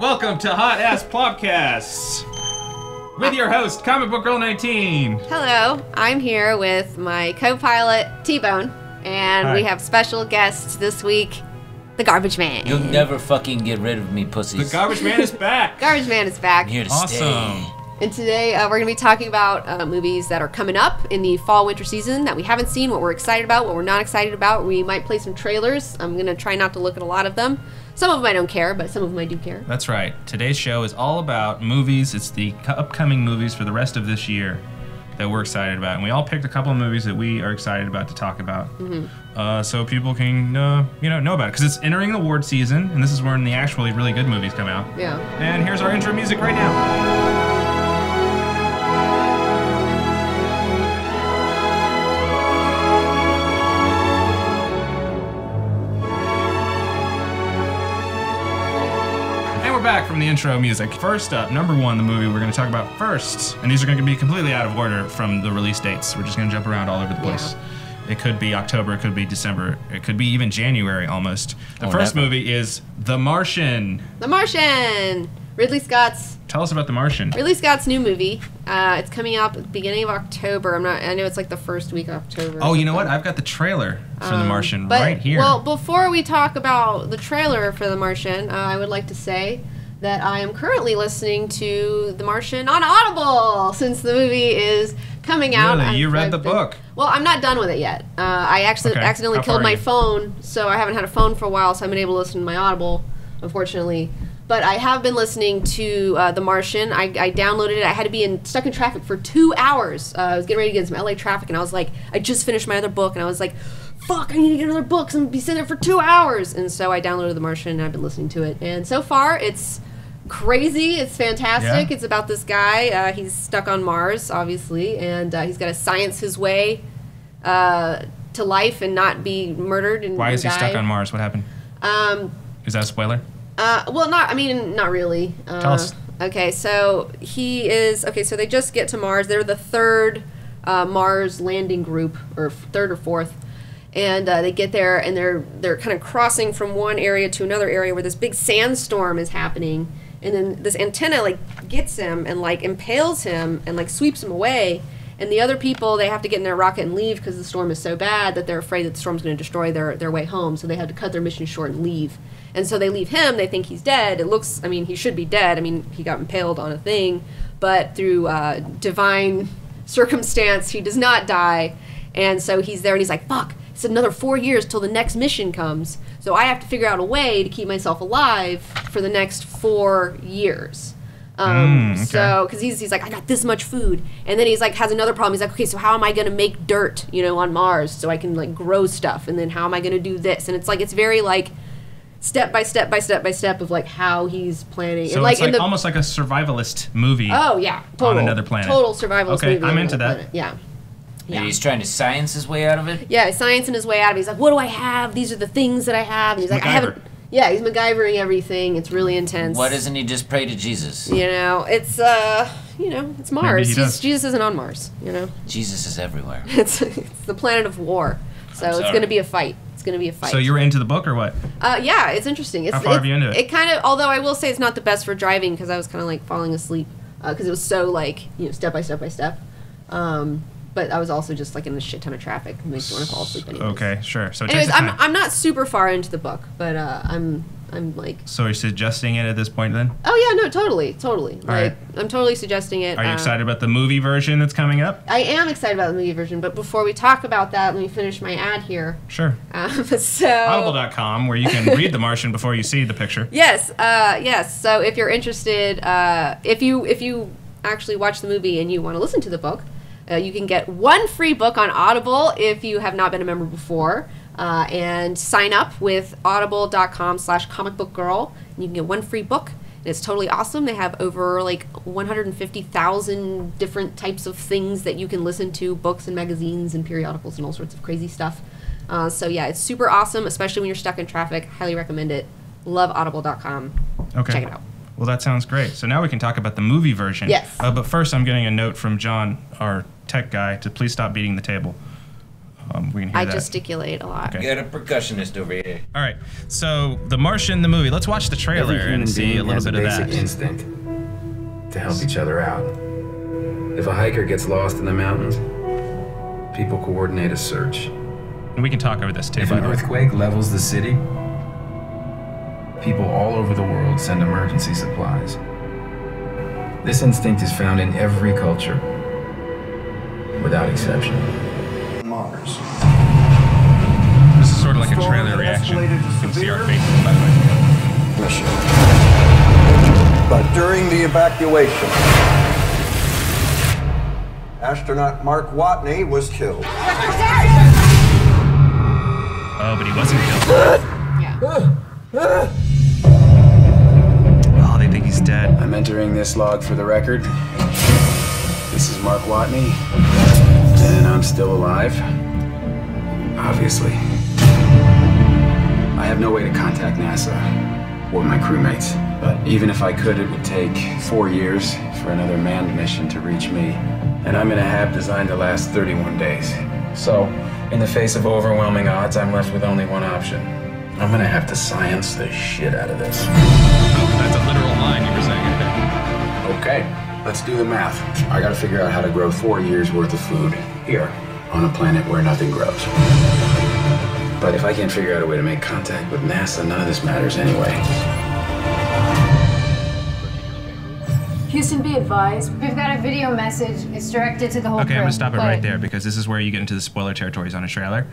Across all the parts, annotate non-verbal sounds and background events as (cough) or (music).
Welcome to Hot Ass Plopcasts with your host, Comic Book Girl 19. Hello, I'm here with my co-pilot T-Bone, and we have special guests this week, the Garbage Man. You'll never fucking get rid of me, pussies. The. Garbage Man is back. (laughs) Garbage Man is back, I'm here to Awesome. stay. and today uh, we're going to be talking about uh, movies that are coming up in the fall-winter season that we haven't seen, what we're excited about, what we're not excited about. We might play some trailers. I'm going to try not to look at a lot of them. Some of them I don't care, but some of them I do care. That's right. Today's show is all about movies. It's the upcoming movies for the rest of this year that we're excited about. And we all picked a couple of movies that we are excited about to talk about. Uh, so people can, uh, you know, know about it. Because it's entering the award season, and this is when the actually really good movies come out. Yeah. And here's our intro music right now. The intro music. First up, number one, the movie we're going to talk about first, and these are going to be completely out of order from the release dates. We're just going to jump around all over the place. It could be October, it could be December, it could be even January almost. The Oh, first movie is The Martian. The Martian, Ridley Scott's Tell us about The Martian. Ridley Scott's new movie. Uh, it's coming out at the beginning of October. I'm not. I know it's like the first week of October. or Oh, you know what? something. I've got the trailer for The Um, Martian but- right here. Well, before we talk about the trailer for The Martian, uh, I would like to say that I am currently listening to The Martian on Audible since the movie is coming out. Really? You read I've the been- book? Well, I'm not done with it yet. Uh, I actually Okay. accidentally How killed my phone, so I haven't had a phone for a while, so I've been able to listen to my Audible, unfortunately. But I have been listening to uh, The Martian. I, I downloaded it. I had to be in stuck in traffic for two hours. Uh, I was getting ready to get in some LA traffic, and I was like, I just finished my other book, and I was like, fuck, I need to get another book. I'm gonna be sitting there for two hours. And so I downloaded The Martian, and I've been listening to it. And so far, it's crazy. It's fantastic. Yeah. It's about this guy. Uh, he's stuck on Mars, obviously, and uh, he's got to science his way uh, to life and not be murdered and Why is he stuck on Mars? What happened? Um, Is that a spoiler? uh, well, not. I mean, not really. Uh, Tell us. Okay, so he is. Okay, so they just get to Mars. They're the third uh, Mars landing group, or third or fourth, and uh, they get there and they're they're kind of crossing from one area to another area where this big sandstorm is happening, and then this antenna like gets him and like impales him and like sweeps him away. And the other people, they have to get in their rocket and leave because the storm is so bad that they're afraid that the storm's going to destroy their, their way home. So they have to cut their mission short and leave. And so they leave him. They think he's dead. It looks, I mean, he should be dead. I mean, he got impaled on a thing. But through uh, divine (laughs) circumstance, he does not die. And so he's there and he's like, fuck, it's another four years till the next mission comes. So I have to figure out a way to keep myself alive for the next four years. Um, Mm, okay. So, because he's, he's like, I got this much food. And then he's like, has another problem. He's like, okay, so how am I going to make dirt, you know, on Mars so I can like grow stuff? And then how am I going to do this? And it's like, it's very like step by step by step by step of like how he's planning. So and like it's like the, almost like a survivalist movie. oh, yeah. Total, another planet. Total survivalist Okay, movie I'm into that. planet. Yeah. And Yeah. he's trying to science his way out of it. Yeah, science sciencing his way out of it. He's like, what do I have? These are the things that I have. And he's like, I MacGyver. haven't. Yeah, he's MacGyvering everything. It's really intense. Why doesn't he just pray to Jesus? You know, it's uh, you know, it's Mars. he Jesus, isn't on Mars. You know, Jesus is everywhere. (laughs) it's it's the planet of war. So it's going to be a fight. It's going to be a fight. So you were into the book or what? Uh, yeah, it's interesting. It's, How far it, have you into it? It kind of, although I will say it's not the best for driving because I was kind of like falling asleep because it was so like you know step by step by step. Um, but I was also just like in a shit ton of traffic. It makes you want to fall asleep. Anyways. Okay, sure. So it Anyways, I'm. I'm not super far into the book, but uh, I'm I'm like so you're suggesting it at this point then? oh yeah no totally totally like right. I'm totally suggesting it. Are you uh, excited about the movie version that's coming up? I am excited about the movie version, but before we talk about that, let me finish my ad here. Sure. Um, (laughs) so Audible.com, where you can (laughs) read The Martian before you see the picture. Yes, uh, yes. So if you're interested, uh, if you if you actually watch the movie and you want to listen to the book, uh, you can get one free book on Audible if you have not been a member before. Uh, and sign up with audible.com slash comic book girl and you can get one free book and it's totally awesome they have over like 150000 different types of things that you can listen to books and magazines and periodicals and all sorts of crazy stuff uh, so yeah it's super awesome especially when you're stuck in traffic highly recommend it love audible.com Okay. check it out Well, that sounds great. So now we can talk about the movie version. Yes. Uh, but first, I'm getting a note from John, our tech guy, to please stop beating the table. um, we can hear I that. gesticulate a lot. Okay. Got a percussionist over here. All right. So, The Martian, the movie. Let's watch the trailer Every human and see being a little has bit a of basic that. instinct to help each other out. If a hiker gets lost in the mountains, people coordinate a search. And we can talk over this too. If an earthquake levels the city, people all over the world send emergency supplies. This instinct is found in every culture, without exception. Mars. This is sort of like a trailer reaction. You can see our faces, by the way. mission. But during the evacuation, astronaut Mark Watney was killed. Oh, but he wasn't killed. (laughs) Yeah. Oh, they think he's dead. I'm entering this log for the record. This is Mark Watney, and I'm still alive. Obviously. I have no way to contact NASA or my crewmates, but even if I could, it would take four years for another manned mission to reach me, and I'm in a hab designed to last 31 days. So, in the face of overwhelming odds, I'm left with only one option. I'm gonna have to science the shit out of this. Oh, that's a literal line you were saying. Okay, let's do the math. I gotta figure out how to grow four years worth of food here on a planet where nothing grows. But if I can't figure out a way to make contact with NASA, none of this matters anyway. Houston, be advised. We've got a video message. It's directed to the whole Okay, I'm gonna stop it Play right there because this is where you get into the spoiler territories on a trailer.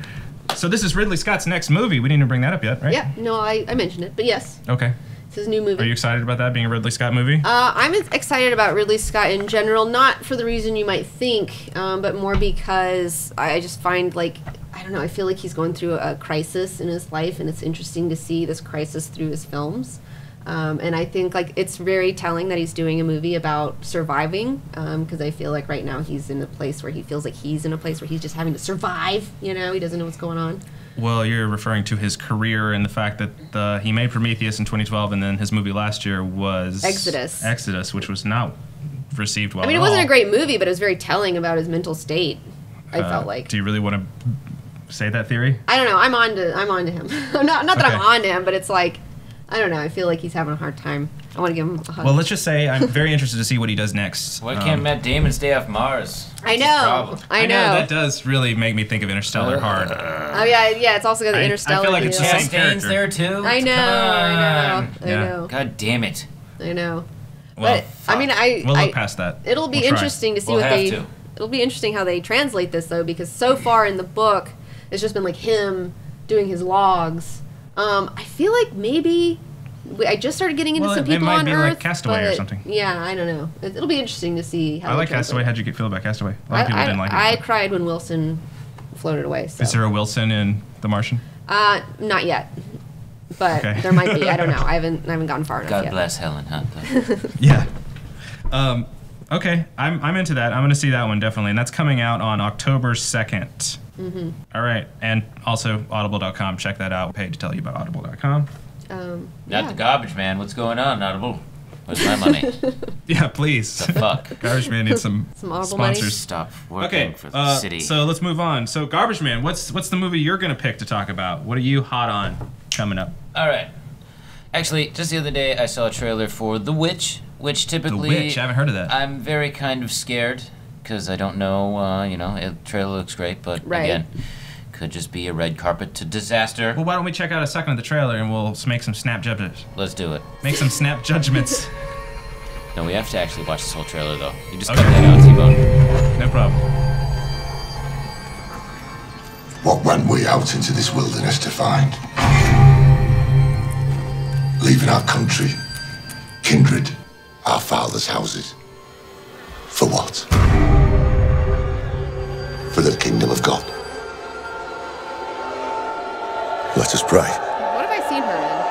So this is Ridley Scott's next movie. We didn't even bring that up yet, right? Yeah. No, I, I mentioned it, but yes, Okay. It's his new movie. Are you excited about that being a Ridley Scott movie? Uh, I'm excited about Ridley Scott in general, not for the reason you might think, um, but more because I just find like I don't know. I feel like he's going through a crisis in his life, and it's interesting to see this crisis through his films. Um, and I think like it's very telling that he's doing a movie about surviving, because I feel like right now he's in a place where he feels like he's in a place where he's just having to survive. You know, he doesn't know what's going on. Well, you're referring to his career and the fact that the, he made Prometheus in 2012, and then his movie last year was Exodus. Exodus, which was not received well. I mean, it wasn't all. a great movie, but it was very telling about his mental state. I Uh, felt like. Do you really want to say that theory? I don't know. I'm on to I'm on to him. (laughs) not not that I'm on to him, but it's like I don't know. I feel like he's having a hard time. I want to give him a hug. Well, let's just say I'm very interested to see what he does next. Why Um, can't Matt Damon stay off Mars? I What's his know. I know. that does really make me think of Interstellar hard. oh yeah, yeah. It's also got the I- I feel like it's the deal. same Chastain's character. there too. I know. I know. I Yeah. know. God damn it. I know. Well, but I mean, I. we'll I, look past that. It'll be We'll try. interesting to see We'll what have they. to. It'll be interesting how they translate this though, because so far in the book, it's just been like him doing his logs. Um, I feel like maybe. We- I just started getting into Well, some it- it people might on be Earth. like Castaway or but- something. Yeah, I don't know. It, it'll be interesting to see how. I like translate Castaway. How'd you get feel about Castaway? A lot I, of people I, didn't like I it. cried when Wilson floated away. So. Is there a Wilson in The Martian? Uh, not yet, but Okay. there might be. I don't know. (laughs) I haven't. I haven't gotten far enough God yet. bless Helen Hunt. though. (laughs) Yeah. Um, okay, I'm, I'm into that. I'm going to see that one definitely. And that's coming out on October 2nd. Mm-hmm. All right. And also audible.com. Check that out. Paid to tell you about audible.com. Um, Not yeah. the garbage man. What's going on, Audible? Where's my money? (laughs) Yeah, please. the fuck? (laughs) Garbage Man needs some, (laughs) Some Audible money? sponsors. Stop working Okay, for the uh, city. so let's move on. So, Garbage Man, what's what's the movie you're gonna pick to talk about? What are you hot on coming up? All right. Actually, just the other day, I saw a trailer for The Witch, which The typically Witch. I haven't heard of that. I'm very kind of scared because I don't know. Uh, you know, the trailer looks great, but Right. again, could just be a red carpet to disaster. well, why don't we check out a second of the trailer and we'll make some snap judgments. Let's do it. Make some snap judgments. (laughs) No, we have to actually watch this whole trailer, though. You just Okay. cut that out, T-Bone. No problem. What went we out into this wilderness to find? Leaving our country, kindred, our fathers' houses. For what? For the kingdom of God. Let us pray. What have I seen her in?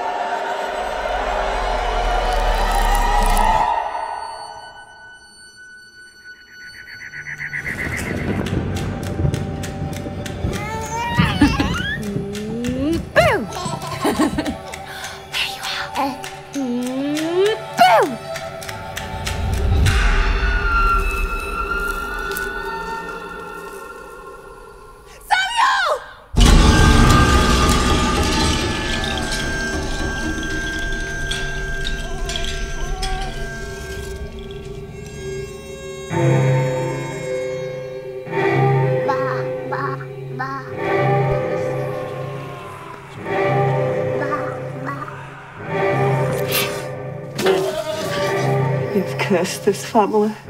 Cursed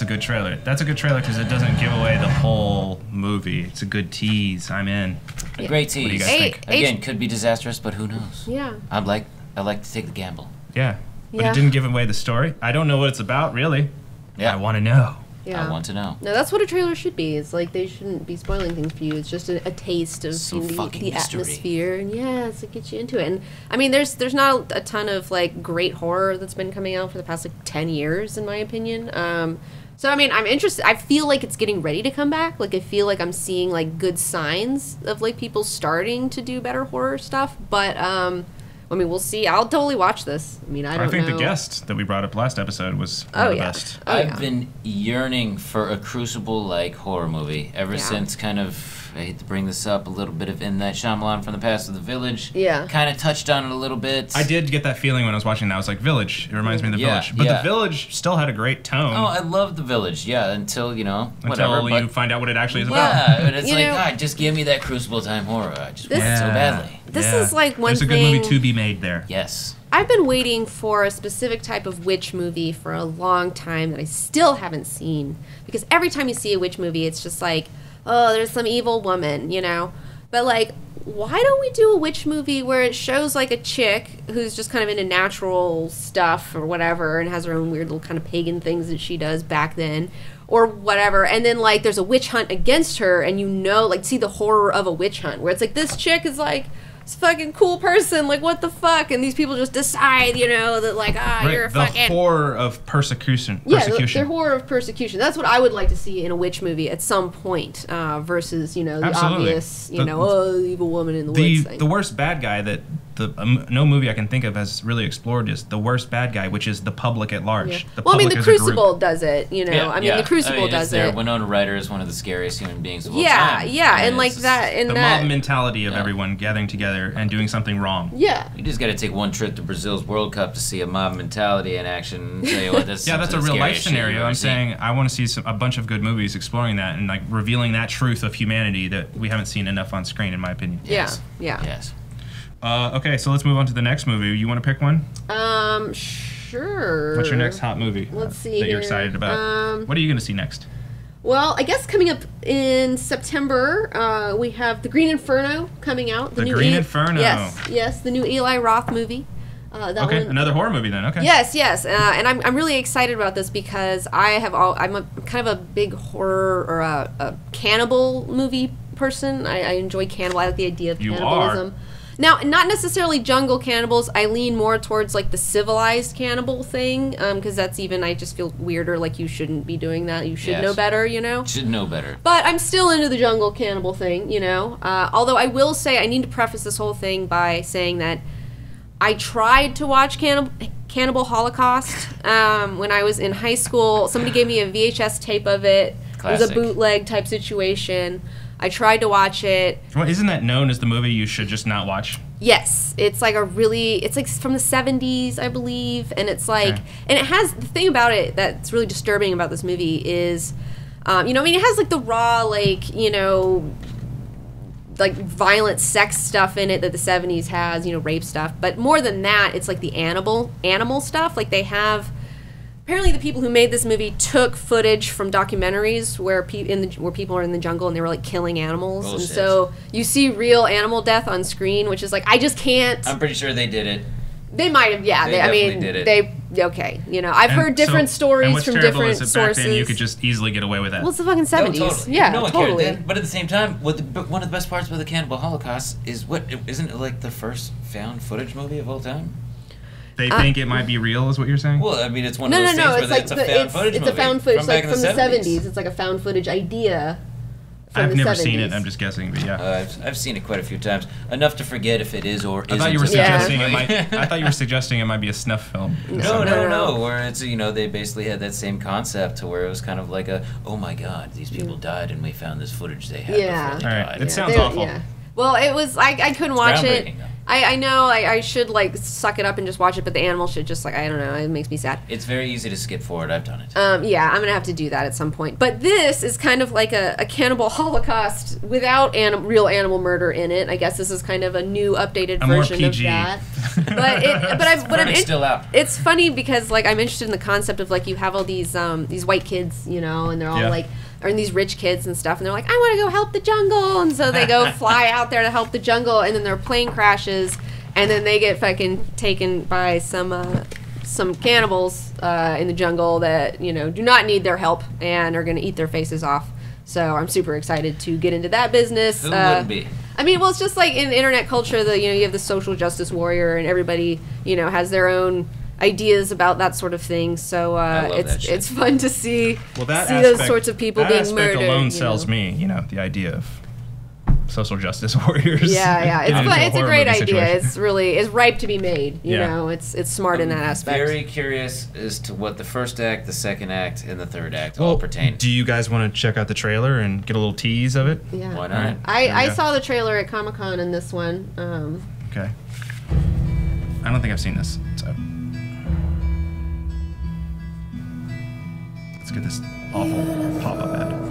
that's a good trailer. That's a good trailer because it doesn't give away the whole movie. It's a good tease. I'm in. A great What do you tease. guys Hey, think? hey, Again, could be disastrous, but who knows? Yeah. I'd like I like to take the gamble. Yeah. But Yeah. it didn't give away the story. I don't know what it's about, really. Yeah. I want to know. Yeah. I want to know. No, that's what a trailer should be. It's like they shouldn't be spoiling things for you. It's just a, a taste of Some you know, the, the atmosphere, and yeah, it's to get you into it. And I mean, there's there's not a ton of like great horror that's been coming out for the past like ten years, in my opinion. Um, so I mean, I'm interested. I feel like it's getting ready to come back. Like I feel like I'm seeing like good signs of like people starting to do better horror stuff. But um, I mean, we'll see. I'll totally watch this. I mean, I I, don't I think know. the guest that we brought up last episode was one Oh of the yeah. best. Oh I've yeah. been yearning for a Crucible like horror movie ever Yeah. since kind of I hate to bring this up a little bit of in that Shyamalan from the past of the village. Yeah. Kind of touched on it a little bit. I did get that feeling when I was watching that. I was like, Village. It reminds me of the Yeah, Village. But yeah. the Village still had a great tone Oh, I love the village. Yeah, until you know until whatever. you find out what it actually is about. yeah, but it's You like know- God, just give me that Crucible time horror. I just want it so Yeah. badly. This Yeah. is like one There's a good thing. movie to be made there. Yes. I've been waiting for a specific type of witch movie for a long time that I still haven't seen. Because every time you see a witch movie, it's just like, oh, there's some evil woman, you know? But like, why don't we do a witch movie where it shows like a chick who's just kind of into natural stuff or whatever and has her own weird little kind of pagan things that she does back then? Or whatever, and then like there's a witch hunt against her, and you know, like, see the horror of a witch hunt, where it's like this chick is like, this fucking cool person. Like, what the fuck? And these people just decide, you know, that like, ah, Right, you're a the fucking horror of persecution. yeah, the, persecution. the horror of persecution. That's what I would like to see in a witch movie at some point, uh, versus you know the Absolutely. obvious, you The- know, oh, evil woman in the, the woods thing. the worst bad guy that the um, no movie I can think of has really explored just the worst bad guy, which is the public at large. Yeah. The Well, I mean, the as a group. Crucible does it. You know, yeah, I mean, yeah. the Crucible I mean, does it's there. it. Winona Ryder is one of the scariest human beings of all Yeah, time. yeah, and like that, and the that. mob mentality of Yeah. everyone gathering together and doing something wrong. yeah, You just got to take one trip to Brazil's World Cup to see a mob mentality in action. And tell you what, that's (laughs) Yeah, that's a some of the real life scariest shit you've scenario. I'm saying I want to see some, a bunch of good movies exploring that and like revealing that truth of humanity that we haven't seen enough on screen, in my opinion. Yes. yeah, yeah. Yes. Uh, okay, so let's move on to the next movie. You want to pick one? Um, sure. What's your next hot movie Let's uh, see that you're excited about? Um, what are you going to see next? Well, I guess coming up in September, uh, we have The Green Inferno coming out. The Green E- Inferno. Yes, yes, the new Eli Roth movie. Uh, that Okay, one, another horror movie then. Okay. Yes, yes, uh, and I'm, I'm really excited about this because I have all I'm a kind of a big horror or a, a cannibal movie person. I, I enjoy cannibal. I like the idea of You cannibalism. Now, not necessarily jungle cannibals. I lean more towards like the civilized cannibal thing because that's even I just feel weirder. Like you shouldn't be doing that. You should Yes. know better. You know. Should know better. But I'm still into the jungle cannibal thing, you know. Uh, although I will say, I need to preface this whole thing by saying that I tried to watch Cannibal, Cannibal Holocaust (laughs) um, when I was in high school. Somebody gave me a VHS tape of it. Classic. It was a bootleg type situation. I tried to watch it. Well, isn't that known as the movie you should just not watch? Yes, it's like a really it's like from the 70s, I believe, and it's like Okay. and it has the thing about it that's really disturbing about this movie is um, you know, I mean it has like the raw like, you know, like violent sex stuff in it that the 70s has, you know, rape stuff, but more than that, it's like the animal animal stuff. Like they have apparently the people who made this movie took footage from documentaries where pe- in the where people are in the jungle and they were like killing animals, and so you see real animal death on screen, which is like I just can't. I'm pretty sure they did it. they might have, yeah. They They, I mean, did it. they okay, you know, I've And heard different so- stories and from different is that back then you could just easily get away with that. well, it's the fucking No, seventies. totally. Yeah, no one cared totally. then. But at the same time, what the, but one of the best parts about the Cannibal Holocaust is what isn't it like the first found footage movie of all time? They think it might be real, is what you're saying? Well, I mean, it's one No, of no, those no. things It's where like it's a the, found it's, footage it's movie a found footage from like from in the 70s. seventies. It's like a found footage idea. From I've the never 70s. seen it. I'm just guessing, but yeah. Uh, I've, I've seen it quite a few times, enough to forget if it is or I isn't. thought you were a Yeah. suggesting it might. I thought you were (laughs) suggesting it might be a snuff film. No, No, no, no. no. Where it's you know they basically had that same concept to where it was kind of like a oh my god these people died and we found this footage they had Yeah. before they All right, died. it sounds They- awful. Well, it was. I, I couldn't watch it. though. I, I know I, I should like suck it up and just watch it, but the animal should just like I don't know. It makes me sad. It's very easy to skip forward. I've done it. Um, yeah, I'm gonna have to do that at some point. But this is kind of like a, a cannibal holocaust without anim- real animal murder in it. I guess this is kind of a new, updated A more version of PG. that. (laughs) But it, but I, but I'm Verdict's in- still out. It's funny because like I'm interested in the concept of like you have all these um these white kids, you know, and they're all Yeah. like are these rich kids and stuff, and they're like, I want to go help the jungle, and so they go (laughs) fly out there to help the jungle, and then their plane crashes, and then they get fucking taken by some uh, some cannibals uh, in the jungle that you know do not need their help and are gonna eat their faces off. So I'm super excited to get into that business. Who Uh, wouldn't be? I mean, well, it's just like in internet culture, the you know you have the social justice warrior, and everybody you know has their own ideas about that sort of thing. So uh, it's it's fun to see Well, that see aspect, those sorts of people that being aspect murdered. alone you sells know. me. You know, the idea of social justice (laughs) warriors. Yeah, yeah, it's (laughs) getting fun. It's a great idea. situation. It's really it's ripe to be made. You Yeah. know, it's it's smart in that aspect. Very curious as to what the first act, the second act, and the third act all pertain. do you guys want to check out the trailer and get a little tease of it? yeah. Why not? I, I go. saw the trailer at Comic Con in this one. Um, Okay. I don't think I've seen this. So let's get this awful pop-up ad.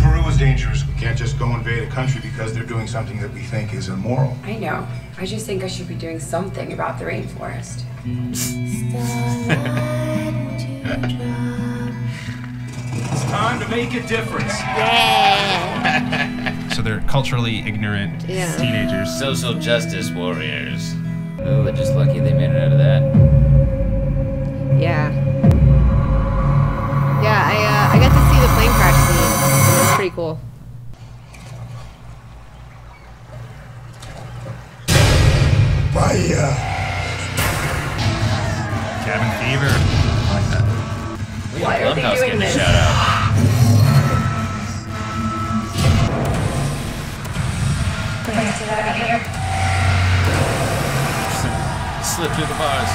Peru is dangerous. We can't just go invade a country because they're doing something that we think is immoral. I know. I just think I should be doing something about the rainforest. It's time to make a difference. Yeah. (laughs) So they're culturally ignorant Yeah. teenagers. Social justice warriors. Oh, they're just lucky they made it out of that. yeah. Yeah, I uh, I got to see the plane crash scene. It was pretty cool. My, uh, Cabin fever. I like that. We Why got are they doing getting a this? shout out. Let's get out of here. Slip through the bars.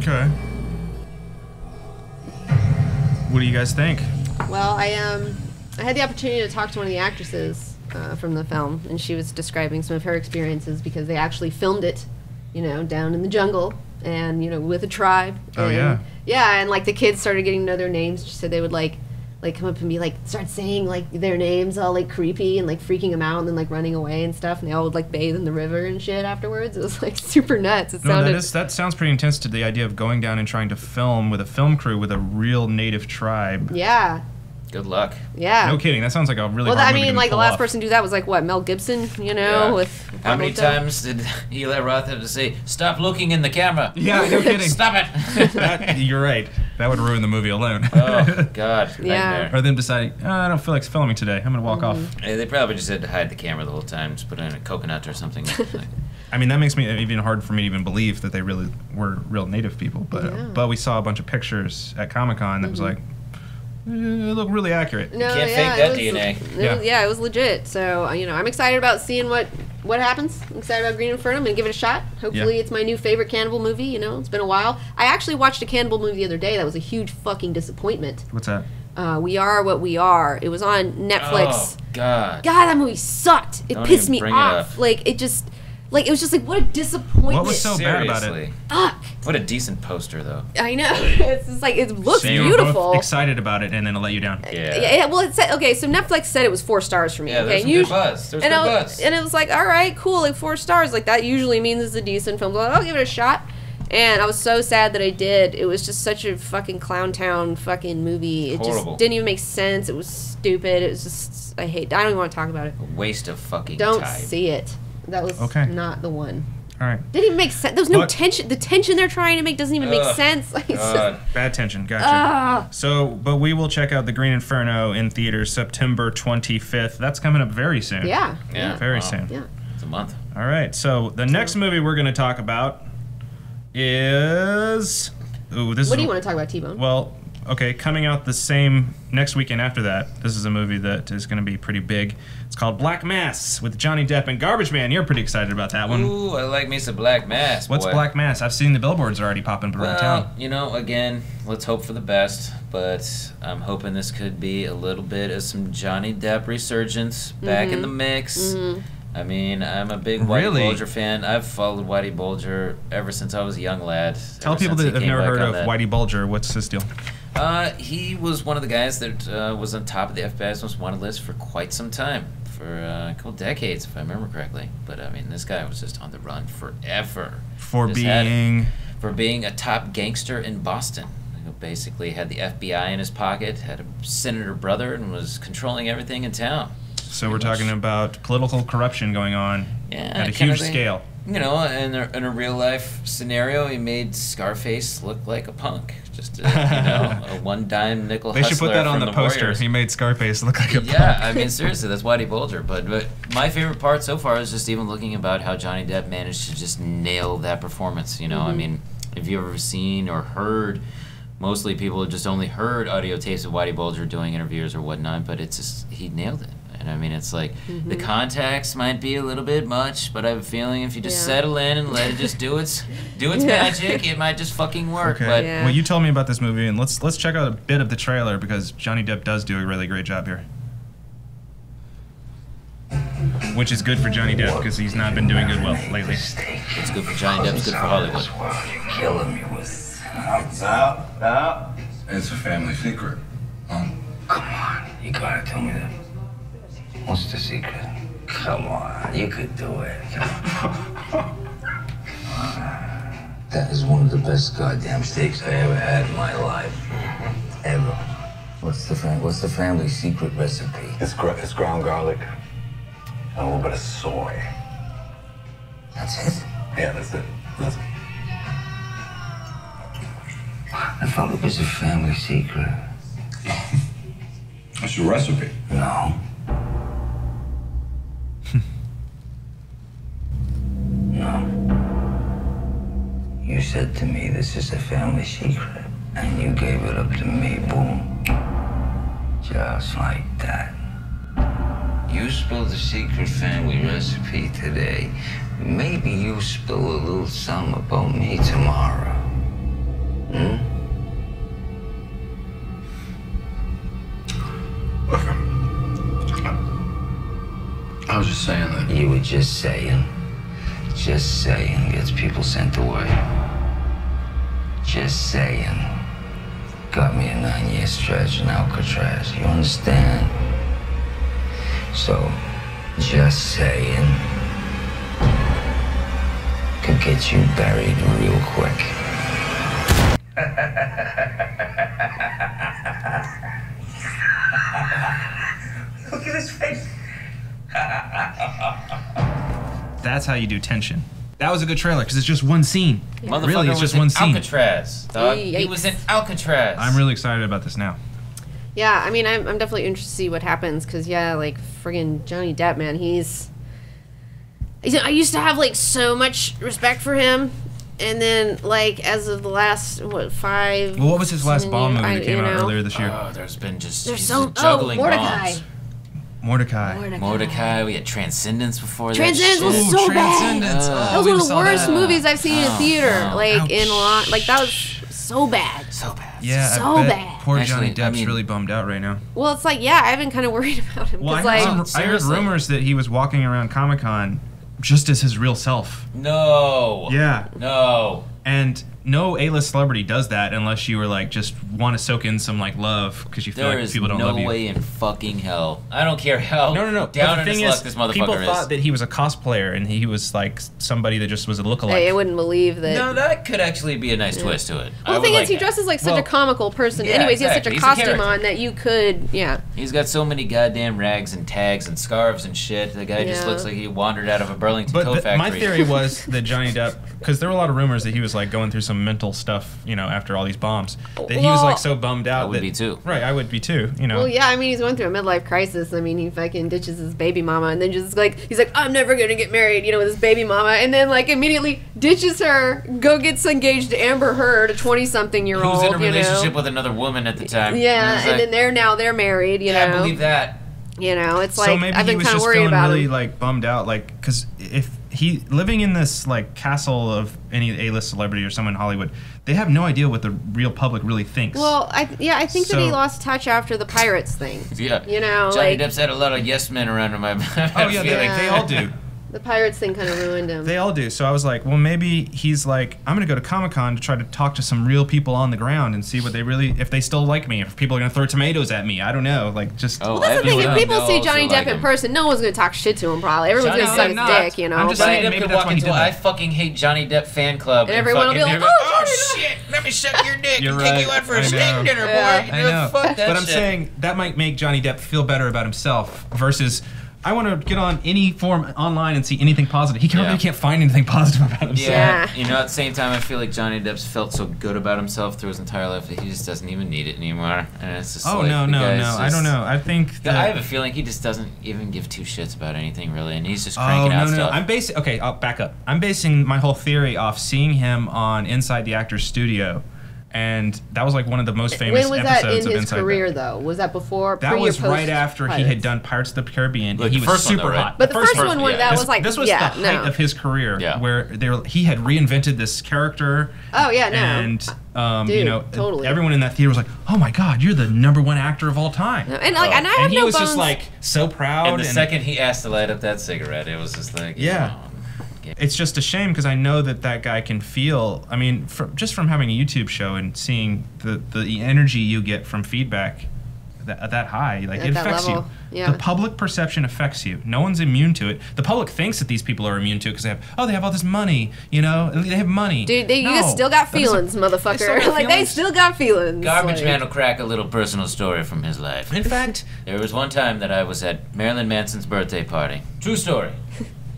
Okay. What do you guys think? Well, I um I had the opportunity to talk to one of the actresses uh, from the film, and she was describing some of her experiences because they actually filmed it, you know, down in the jungle and you know with a tribe. Oh, yeah. Yeah, and like the kids started getting to know their names. She said they would like like come up and be like start saying like their names all like creepy and like freaking them out and then like running away and stuff and they all would like bathe in the river and shit afterwards (laughs) it was like super nuts it No, sounded that is that sounds pretty intense to the idea of going down and trying to film with a film crew with a real native tribe. yeah Good luck. yeah No kidding. That sounds like a really well, hard I movie mean, to like the last off. person to do that was like what Mel Gibson, you know, Yeah. with How many times did (laughs) Eli Roth have to say, "Stop looking in the camera"? Yeah, no (laughs) kidding. Stop it. That- you're right. That would ruin the movie alone. oh God, (laughs) Yeah. nightmare. or them deciding, oh, I don't feel like filming today. I'm gonna walk off. Hey, they probably just had to hide the camera the whole time, just put it in a coconut or something. (laughs) I mean, that makes me even hard for me to even believe that they really were real native people. But Yeah. but we saw a bunch of pictures at Comic Con that was like, eh, it looked really accurate. No, Can't yeah, fake it that was- DNA. it Yeah. was- yeah, it was legit. So uh, you know, I'm excited about seeing what what happens. I'm excited about Green Inferno. I'm gonna give it a shot. Hopefully, Yeah. it's my new favorite cannibal movie. You know, it's been a while. I actually watched a cannibal movie the other day. That was a huge fucking disappointment. What's that? Uh, we are what we are. It was on Netflix. oh God. God, that movie sucked. It Don't pissed me it off. up. Like it just, like it was just like what a disappointment. What was so bad about it? Fuck. What a decent poster, though. I know. (laughs) It's just like it looks So you were both beautiful. excited about it, and then it let you down. Yeah. Yeah, yeah, well, it said okay. So Netflix said it was four stars for me. Yeah, okay, there's some good buzz. There's and, good I was- buzz. and it was like, all right, cool, like four stars. Like that usually means it's a decent film. So I'll give it a shot. And I was so sad that I did. It was just such a fucking clown town fucking movie. It Horrible. just didn't even make sense. It was stupid. It was just I hate. I don't even want to talk about it. A waste of fucking time. Don't time. see it. That was Okay. not the one. All right. Didn't even make sense. There was no What? tension. The tension they're trying to make doesn't even make Ugh. sense. (laughs) Like, it's just- Bad tension. Gotcha. Ah. So, but we will check out The Green Inferno in theaters September 25th. That's coming up very soon. yeah. Yeah. Very wow. soon. Yeah. It's a month. All right. So, the next movie we're going to talk about is. Ooh, this What do you want to talk about, T Bone? Well, okay, coming out the same next weekend after that. This is a movie that is going to be pretty big. It's called Black Mass with Johnny Depp and Garbage Man. You're pretty excited about that one. Ooh, I like me some Black Mass. What's boy. Black Mass? I've seen the billboards already popping around Well, town. you know, again, let's hope for the best, but I'm hoping this could be a little bit of some Johnny Depp resurgence back in Mhm. the mix. Mhm. I mean, I'm a big Whitey Really? Bulger fan. I've followed Whitey Bulger ever since I was a young lad. Tell ever people since he that have came never back heard of that. Whitey Bulger. What's his deal? Uh, he was one of the guys that uh, was on top of the FBI's most wanted list for quite some time, for uh, a couple decades, if I remember correctly. But I mean, this guy was just on the run forever. For Just being. for being a top gangster in Boston. Who basically had the FBI in his pocket, had a senator brother, and was controlling everything in town. So we're much. talking about political corruption going on Yeah, at a huge scale. You know, in a, in a real life scenario, he made Scarface look like a punk. Just a, you know, (laughs) a one dime nickel. They should put that on from the poster. Warriors. He made Scarface look like a punk. yeah, punk. I mean (laughs) seriously, that's Whitey Bulger. But, but my favorite part so far is just even looking about how Johnny Depp managed to just nail that performance. You know, I Mhm. mean, have you ever seen or heard? Mostly people have just only heard audio tapes of Whitey Bulger doing interviews or whatnot, but it's just he nailed it. And I mean, it's like the Mhm. context might be a little bit much, but I have a feeling if you just Yeah. settle in and let it just do its do its Yeah. magic, it might just fucking work. Okay. But Yeah. Well, you told me about this movie, and let's let's check out a bit of the trailer because Johnny Depp does do a really great job here. Which is good for Johnny Depp because he's not been doing good well lately. it's good for Johnny Depp, it's good for Hollywood. Killing me with. Now, now. It's a family secret. Huh? Come on, you gotta tell me that. What's the secret? Come on, you could do it. Come on. (laughs) That is one of the best goddamn steaks I ever had in my life. (laughs) Ever. What's the fam- What's the family secret recipe? It's, gr- it's ground garlic and a little bit of soy. That's it. Yeah, that's it. That's it. I thought it was a family secret. (laughs) That's your recipe. No. Said to me, this is a family secret. And you gave it up to me, boom. Just like that. You spilled the secret family recipe today. Maybe you'll spill a little something about me tomorrow. Hmm? I was just saying that. You were just saying. Just saying gets people sent away. Just saying. Got me a nine year stretch in Alcatraz. You understand? So, just saying could get you buried real quick. Look at his face. That's how you do tension. That was a good trailer because it's just one scene. Motherfucker Really, it's was just in one scene. Alcatraz, dog. He Yikes. was in Alcatraz. I'm really excited about this now. Yeah, I mean, I'm, I'm definitely interested to see what happens because, yeah, like, friggin' Johnny Depp, man, he's. he's- I used to have, like, so much respect for him. And then, like, as of the last, what, five. Well, what was his last bomb Bond years- movie I- that came out know? earlier this year? Oh, there's been just There's he's so. just Oh, juggling Mortdecai. bombs. Mortdecai. Mortdecai. We had Transcendence before Transcendence that. was shit. so Transcendence. bad. Oh, that was one of the worst that. movies I've seen in Oh, theater. no. Like, Ouch. in a lot. Like, that was so bad. So bad. Yeah, So I bet bad. poor Actually, Johnny I Depp's mean- really bummed out right now. Well, it's like, yeah, I've been kind of worried (laughs) about him. Well, I Because, heard, like, some- I heard rumors that he was walking around Comic Con just as his real self. No. Yeah. No. And no A-list celebrity does that unless you were like just want to soak in some like love because you feel There like people don't no love you. There is no way in fucking hell. I don't care how No, no, no. down but in the his thing luck is, this motherfucker people is. thought that he was a cosplayer and he was like somebody that just was a lookalike. They wouldn't believe that. no, that could actually be a nice twist to it. I well, the would thing like is, he that. dresses like such Well, a comical person. yeah, Anyways, he has such a. He's costume character. on that you could, yeah. He's got so many goddamn rags and tags and scarves and shit. The guy just looks like he wandered out of a Burlington But coat the, factory. my theory (laughs) was that Johnny Depp, because there were a lot of rumors that he was like going through some mental stuff, you know, after all these bombs. That he was like so bummed out. I would that, be too. Right, I would be too. You know. Well, yeah, I mean, he's going through a midlife crisis. I mean, he fucking ditches his baby mama and then just like, he's like, I'm never gonna get married, you know, with his baby mama. And then, like, immediately ditches her, go gets engaged to Amber Heard, a 20 something year old. Who's in a you relationship know? with another woman at the time. Yeah, It's and like, then they're now they're married, you yeah, know. I believe that. You know, it's so like, maybe I've he been was kind of just worried feeling about really him. like bummed out, like because if he living in this like castle of any A-list celebrity or someone in Hollywood, they have no idea what the real public really thinks. Well, I yeah, I think that he lost touch after the Pirates thing. Yeah. You know, Johnny like Depp's had a lot of yes men around him. I (laughs) oh yeah, they, Yeah. they all do. The Pirates thing kind of ruined him. They all do. So I was like, well, maybe he's like, I'm gonna go to Comic Con to try to talk to some real people on the ground and see what they really, if they still like me, if people are gonna throw tomatoes at me. I don't know. Like just. Oh, well, that's the thing. If people see Johnny Depp like in person, no one's gonna talk shit to him. Probably everyone's Johnny gonna suck his not. dick. You know. I'm just but- Johnny saying, Depp maybe could that's walk why he into did a I fucking hate Johnny Depp fan club. And everyone will be fucking like, everybody- "Oh, shit, let me suck your dick You're and take right. you out for I a steak dinner, boy. Yeah. I know. Fuck that but I'm saying that might make Johnny Depp feel better about himself versus. I want to get on any form online and see anything positive. He can't, Yeah. really can't find anything positive about himself. Yeah. Yeah. You know, at the same time, I feel like Johnny Depp's felt so good about himself through his entire life that he just doesn't even need it anymore. And it's just Oh like, no the no guy's no! I don't know. I think that. I have a feeling he just doesn't even give two shits about anything really, and he's just Oh cranking no out no! stuff. I'm basing. Okay, I'll back up. I'm basing my whole theory off seeing him on Inside the Actors Studio, and that was like one of the most famous when was that episodes in of his Inside. career, That, though? Was that before? that pre or was right post after he had done Pirates of the Caribbean. Like he was first one, super though, right? hot. But the first, first one, one, was yeah. that this, was like this was yeah, the height no. of his career, Yeah. where they were, he had reinvented this character. Oh, yeah, no. And um, you Dude, know, totally. everyone in that theater was like, "Oh my God, you're the number one actor of all time." No, and like, and I have and he no was bones. just like so proud. and the second he asked to light up that cigarette, it was just like, Yeah. Oh, it's just a shame because I know that that guy can feel. I mean, from, just from having a YouTube show and seeing the the energy you get from feedback that, that high, like At it affects level, you. yeah. The public perception affects you. No one's immune to it. The public thinks that these people are immune to it because they have oh they have all this money, you know, they have money. Dude, they, you No, guys still got that doesn't- feelings, motherfucker. still (laughs) got like they still got feelings. Garbage like, Man will crack a little personal story from his life. In fact, (laughs) There was one time that I was at Marilyn Manson's birthday party. True story. (laughs)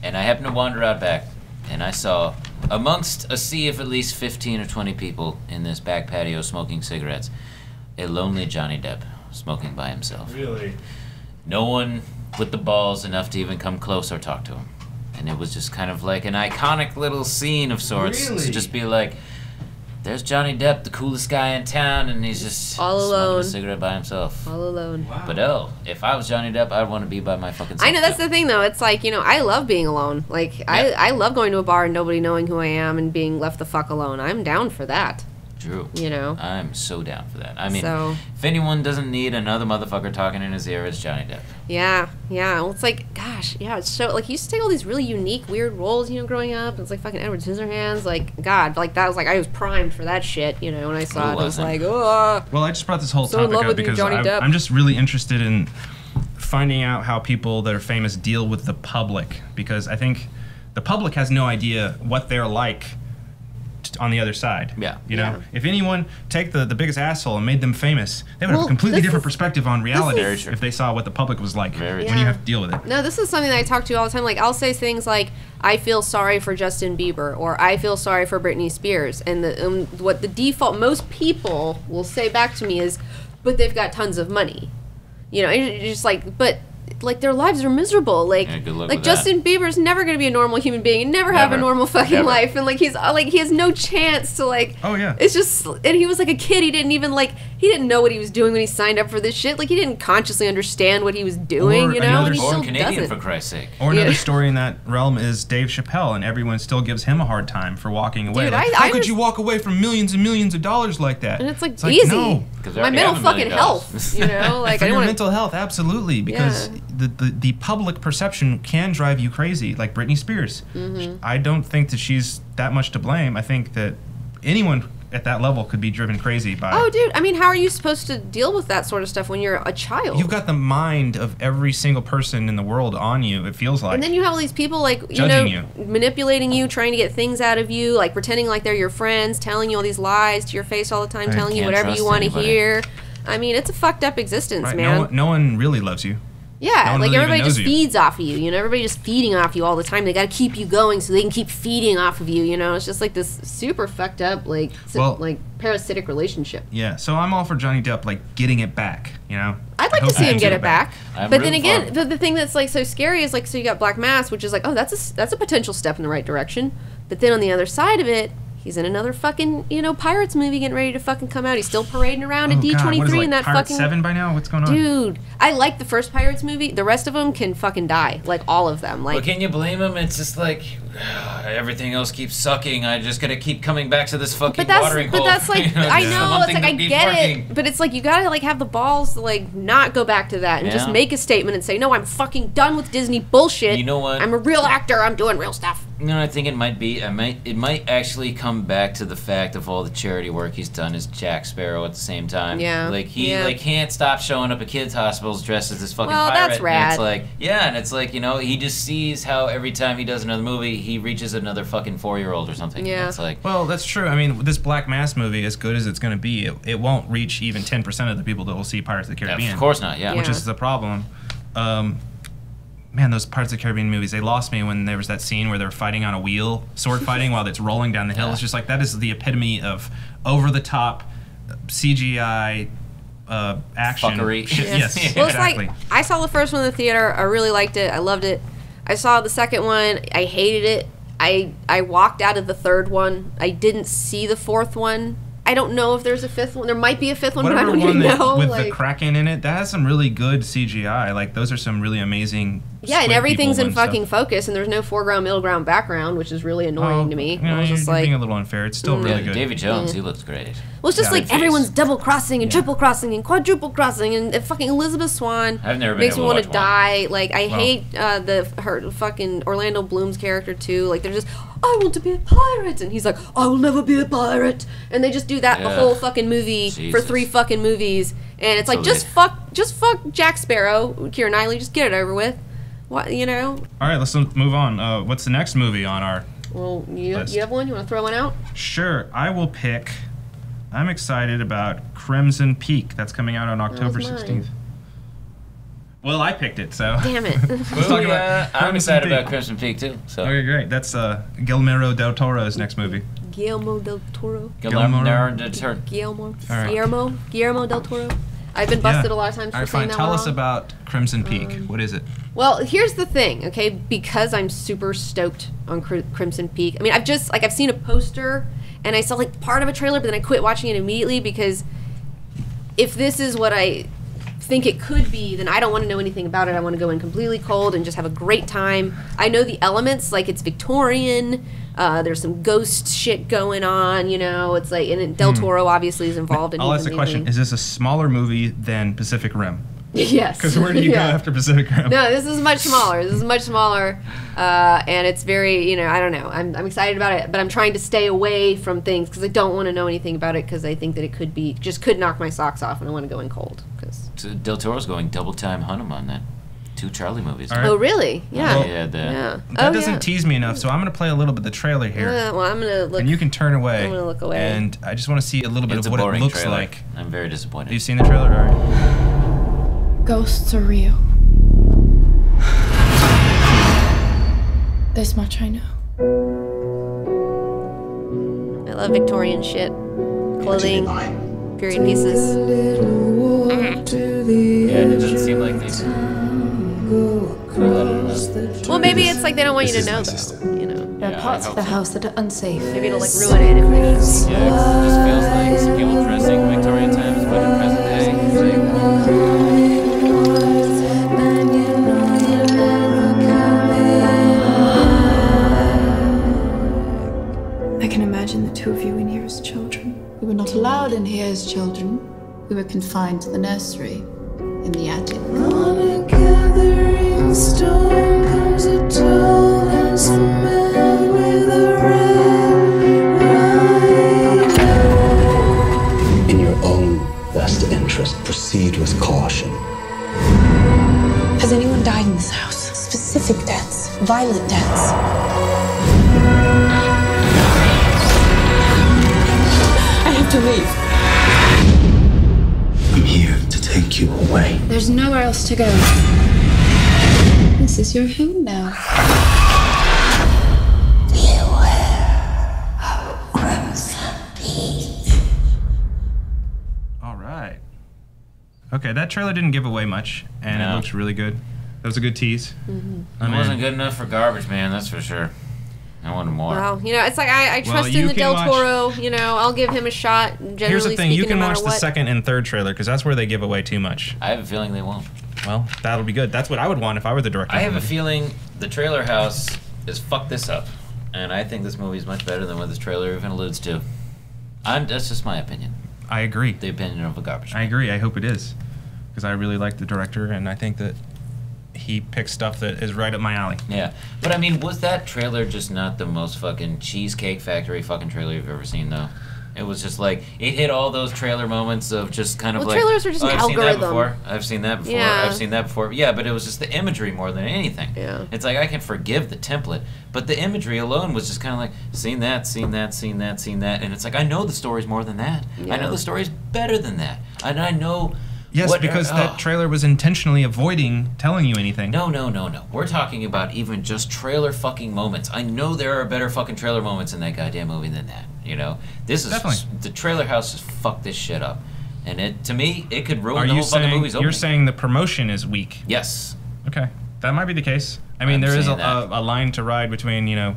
and I happened to wander out back, and I saw, amongst a sea of at least 15 or 20 people in this back patio smoking cigarettes, a lonely Johnny Depp smoking by himself. really, No one with the balls enough to even come close or talk to him. And it was just kind of like an iconic little scene of sorts Really? to just be like, there's Johnny Depp, the coolest guy in town, and he's just All smoking alone. a cigarette by himself. all alone. But oh, if I was Johnny Depp, I'd want to be by my fucking self. I know that's too. the thing though. It's like you know, I love being alone. Like I, I love going to a bar and nobody knowing who I am and being left the fuck alone. I'm down for that. True. You know. I'm so down for that. I mean, So- if anyone doesn't need another motherfucker talking in his ear, it's Johnny Depp. Yeah, yeah. Well, it's like, gosh, yeah. It's so like he used to take all these really unique, weird roles. You know, growing up. It's like fucking Edward Scissorhands. Like God, like that was like I was primed for that shit. You know, when I saw Who it, I was like, oh. Well, I just brought this whole So in topic love up with because Johnny I'm, I'm just really interested in finding out how people that are famous deal with the public because I think the public has no idea what they're like t- on the other side. Yeah. You know, Yeah. if anyone take the, the biggest asshole and made them famous, they would have a completely different is- perspective on reality Very true. if they saw what the public was like Very when true. you have to deal with it. No, this is something that I talk to all the time. Like, I'll say things like, "I feel sorry for Justin Bieber" or "I feel sorry for Britney Spears," and the um, what the default most people will say back to me is, "But they've got tons of money," you know. It's just like, but like their lives are miserable. Like, Yeah, good luck like with that. Justin Bieber's never gonna be a normal human being, and never, have a normal fucking Never. life, and like he's uh, like he has no chance to like. Oh, yeah. It's just, and he was like a kid. He didn't even like he didn't know what he was doing when he signed up for this shit. Like he didn't consciously understand what he was doing. Or you know, another and he Or still Canadian, doesn't. for Christ's sake. Or another Yeah. story in that realm is Dave Chappelle, and everyone still gives him a hard time for walking away. Dude, Like, I- how I could just- you walk away from millions and millions of dollars like that? And it's like It's easy. no. 'Cause they My mental fucking health, you know, (laughs) like for I your don't want mental health, absolutely, because Yeah. the, the the public perception can drive you crazy. Like Britney Spears, Mm-hmm. I don't think that she's that much to blame. I think that anyone at that level could be driven crazy by. Oh, dude. I mean, how are you supposed to deal with that sort of stuff when you're a child? You've got the mind of every single person in the world on you. It feels like. and then you have all these people like you know you. manipulating you, trying to get things out of you, like pretending like they're your friends, telling you all these lies to your face all the time, Right. telling you whatever you want to hear. I mean, it's a fucked up existence, right, man. no, no one really loves you. Yeah, No like really everybody just you. feeds off of you. You know, everybody just feeding off you all the time. They got to keep you going so they can keep feeding off of you. You know, it's just like this super fucked up, like, si- Well- like parasitic relationship. Yeah, so I'm all for Johnny Depp like getting it back. You know. I'd like to see he him get it back. I'm But then again, the, the thing that's like so scary is like so you got Black Mass, which is like oh that's a that's a potential step in the right direction. But then on the other side of it, he's in another fucking you know Pirates movie getting ready to fucking come out. He's still parading around Oh, at D23 what is it, like in that Pirate fucking Seven by now. What's going on? dude. I like the first Pirates movie. The rest of them can fucking die, like all of them. Well, Like can you blame him? It's just like (sighs) everything else keeps sucking. I just gotta keep coming back to this fucking but that's watering but that's like (laughs) You know, I know one it's like I get working. it, but it's like you gotta like have the balls to like not go back to that and just make a statement and say no, I'm fucking done with Disney bullshit. You know what? I'm a real actor. I'm doing real stuff. You know, what I think it might be. I might. It might actually come back to the fact of all the charity work he's done as Jack Sparrow at the same time. Yeah, Like he yeah. like can't stop showing up at kids' hospitals dressed as this fucking Well, pirate. that's And rad. it's like yeah, and it's like you know he just sees how every time he does another movie he reaches another fucking four year old or something. Yeah. It's like Well, that's true. I mean, this Black Mass movie, as good as it's going to be, it, it won't reach even 10% of the people that will see Pirates of the Caribbean. of course not. Yeah. Which Yeah. is the problem. Um, man, those Pirates of the Caribbean movies, they lost me when there was that scene where they're fighting on a wheel, sword (laughs) fighting while it's rolling down the hill. It's just like, that is the epitome of over the top CGI uh, action. Fuckery. (laughs) Shit, Yeah. Yes, Yeah. Well, it's exactly. like I saw the first one in the theater. I really liked it. I loved it. I saw the second one. I hated it. I I walked out of the third one. I didn't see the fourth one. I don't know if there's a fifth one. There might be a fifth one, but I don't one even that, know. with like, the Kraken in it, that has some really good CGI. Like, those are some really amazing. Yeah, and everything's in and stuff. fucking focus, and there's no foreground, middle ground, background, which is really annoying Oh, to me. Yeah, I was you're just like, being a little unfair. It's still Mm. really yeah, good. Davy Jones, Yeah. he looks great. well, it's just Yeah, like face. everyone's double crossing and triple crossing and quadruple crossing, and, and fucking Elizabeth Swann I've never been makes me able to want to watch one. die. Like I Well. hate uh, the her fucking Orlando Bloom's character too. Like they're just, I want to be a pirate, and he's like, I will never be a pirate, and they just do that the whole fucking movie for three fucking movies, and it's like So just they- fuck, just fuck Jack Sparrow, Keira Knightley, just get it over with. What you know? All right, let's move on. Uh, what's the next movie on our Well, you List. you have one? You want to throw one out? Sure, I will pick. I'm excited about Crimson Peak. That's coming out on October 16th. Well, I picked it, so. Damn it. (laughs) Let's talk about yeah, I'm Crimson excited Peak. about Crimson Peak too. So Okay, great. That's uh, Guillermo del Toro's next movie. Guillermo del Toro. Guillermo Guillermo- del Toro. Guillermo. All right. Guillermo. Guillermo del Toro. I've been busted a lot of times for All right, saying fine. that Tell wrong. us about Crimson Peak. Um, what is it? Well, here's the thing, okay? Because I'm super stoked on Cri- Crimson Peak. I mean, I've just like I've seen a poster and I saw like part of a trailer, but then I quit watching it immediately because if this is what I think it could be, then I don't want to know anything about it. I want to go in completely cold and just have a great time. I know the elements, like it's Victorian. Uh, there's some ghost shit going on, you know. It's like, and Del Hmm. Toro obviously is involved. and I'll ask the question. Is this a smaller movie than Pacific Rim? (laughs) yes. Because where do you Yeah. go after Pacific Rim? No, this is much smaller. This is much smaller, uh, and it's very, you know, I don't know. I'm, I'm excited about it, but I'm trying to stay away from things because I don't want to know anything about it because I think that it could be just could knock my socks off, and I want to go in cold. Cause So Del Toro's going double time Hunnam on that. Two Charlie movies. All right. oh really? Yeah. Well, yeah, the, yeah. That oh, doesn't yeah. tease me enough, so I'm going to play a little bit of the trailer here. Uh, well, I'm gonna look. and you can turn away. I'm gonna look away. And I just want to see a little bit It's of what it looks trailer. like. I'm very disappointed. Have you seen the trailer? All right. Ghosts are real. This much I know. I love Victorian shit, clothing, period pieces. Yeah, it doesn't seem like they. Well, maybe it's like they don't want you to know, is though. You know, There are Yeah, parts of the so. house that are unsafe. maybe it'll like ruin it if they. Yeah, it just feels like some people dressing Victorian times, but in present day. Like, I can imagine the two of you in here as children. We were not allowed in here as children. We were confined to the nursery in the attic. In your own best interest, proceed with caution. Has anyone died in this house? Specific deaths, violent deaths. to leave. You away. There's nowhere else to go. This is your home now. All right. Okay, that trailer didn't give away much, and No. it looks really good. That was a good tease. Mhm. It wasn't good enough for garbage man, that's for sure. I wanted more. Wow, you know, it's like I, I trust you in the can Del watch- Toro. You know, I'll give him a shot. Generally Here's the thing: speaking, you can no watch matter the what. second and third trailer because that's where they give away too much. I have a feeling they won't. Well, that'll be good. That's what I would want if I were the director. I have the a feeling the trailer house is fucked this up. And I think this movie is much better than what this trailer even alludes to. I'm, that's just my opinion. I agree. The opinion of a garbage. I agree. I hope it is because I really like the director, and I think that he picks stuff that is right up my alley. Yeah. But I mean, was that trailer just not the most fucking Cheesecake Factory fucking trailer you've ever seen, though? It was just like, it hit all those trailer moments of just kind of Well, like. trailers are just "Oh, an I've seen that before. I've seen that before. Yeah. I've seen that before. Yeah, but it was just the imagery more than anything. Yeah. It's like, I can forgive the template, but the imagery alone was just kind of like, seen that, seen that, seen that, seen that. And it's like, I know the story's more than that. Yeah. I know the story's better than that. And I know. Yes, what- because oh. that trailer was intentionally avoiding telling you anything. No, no, no, no. We're talking about even just trailer fucking moments. I know there are better fucking trailer moments in that goddamn movie than that. You know, this is Definitely. the trailer house just fucked this shit up, and it to me it could ruin Are the whole fucking saying movie's you're saying the promotion is weak? yes. Okay, that might be the case. I mean, I'm there is a, a, a line to ride between you know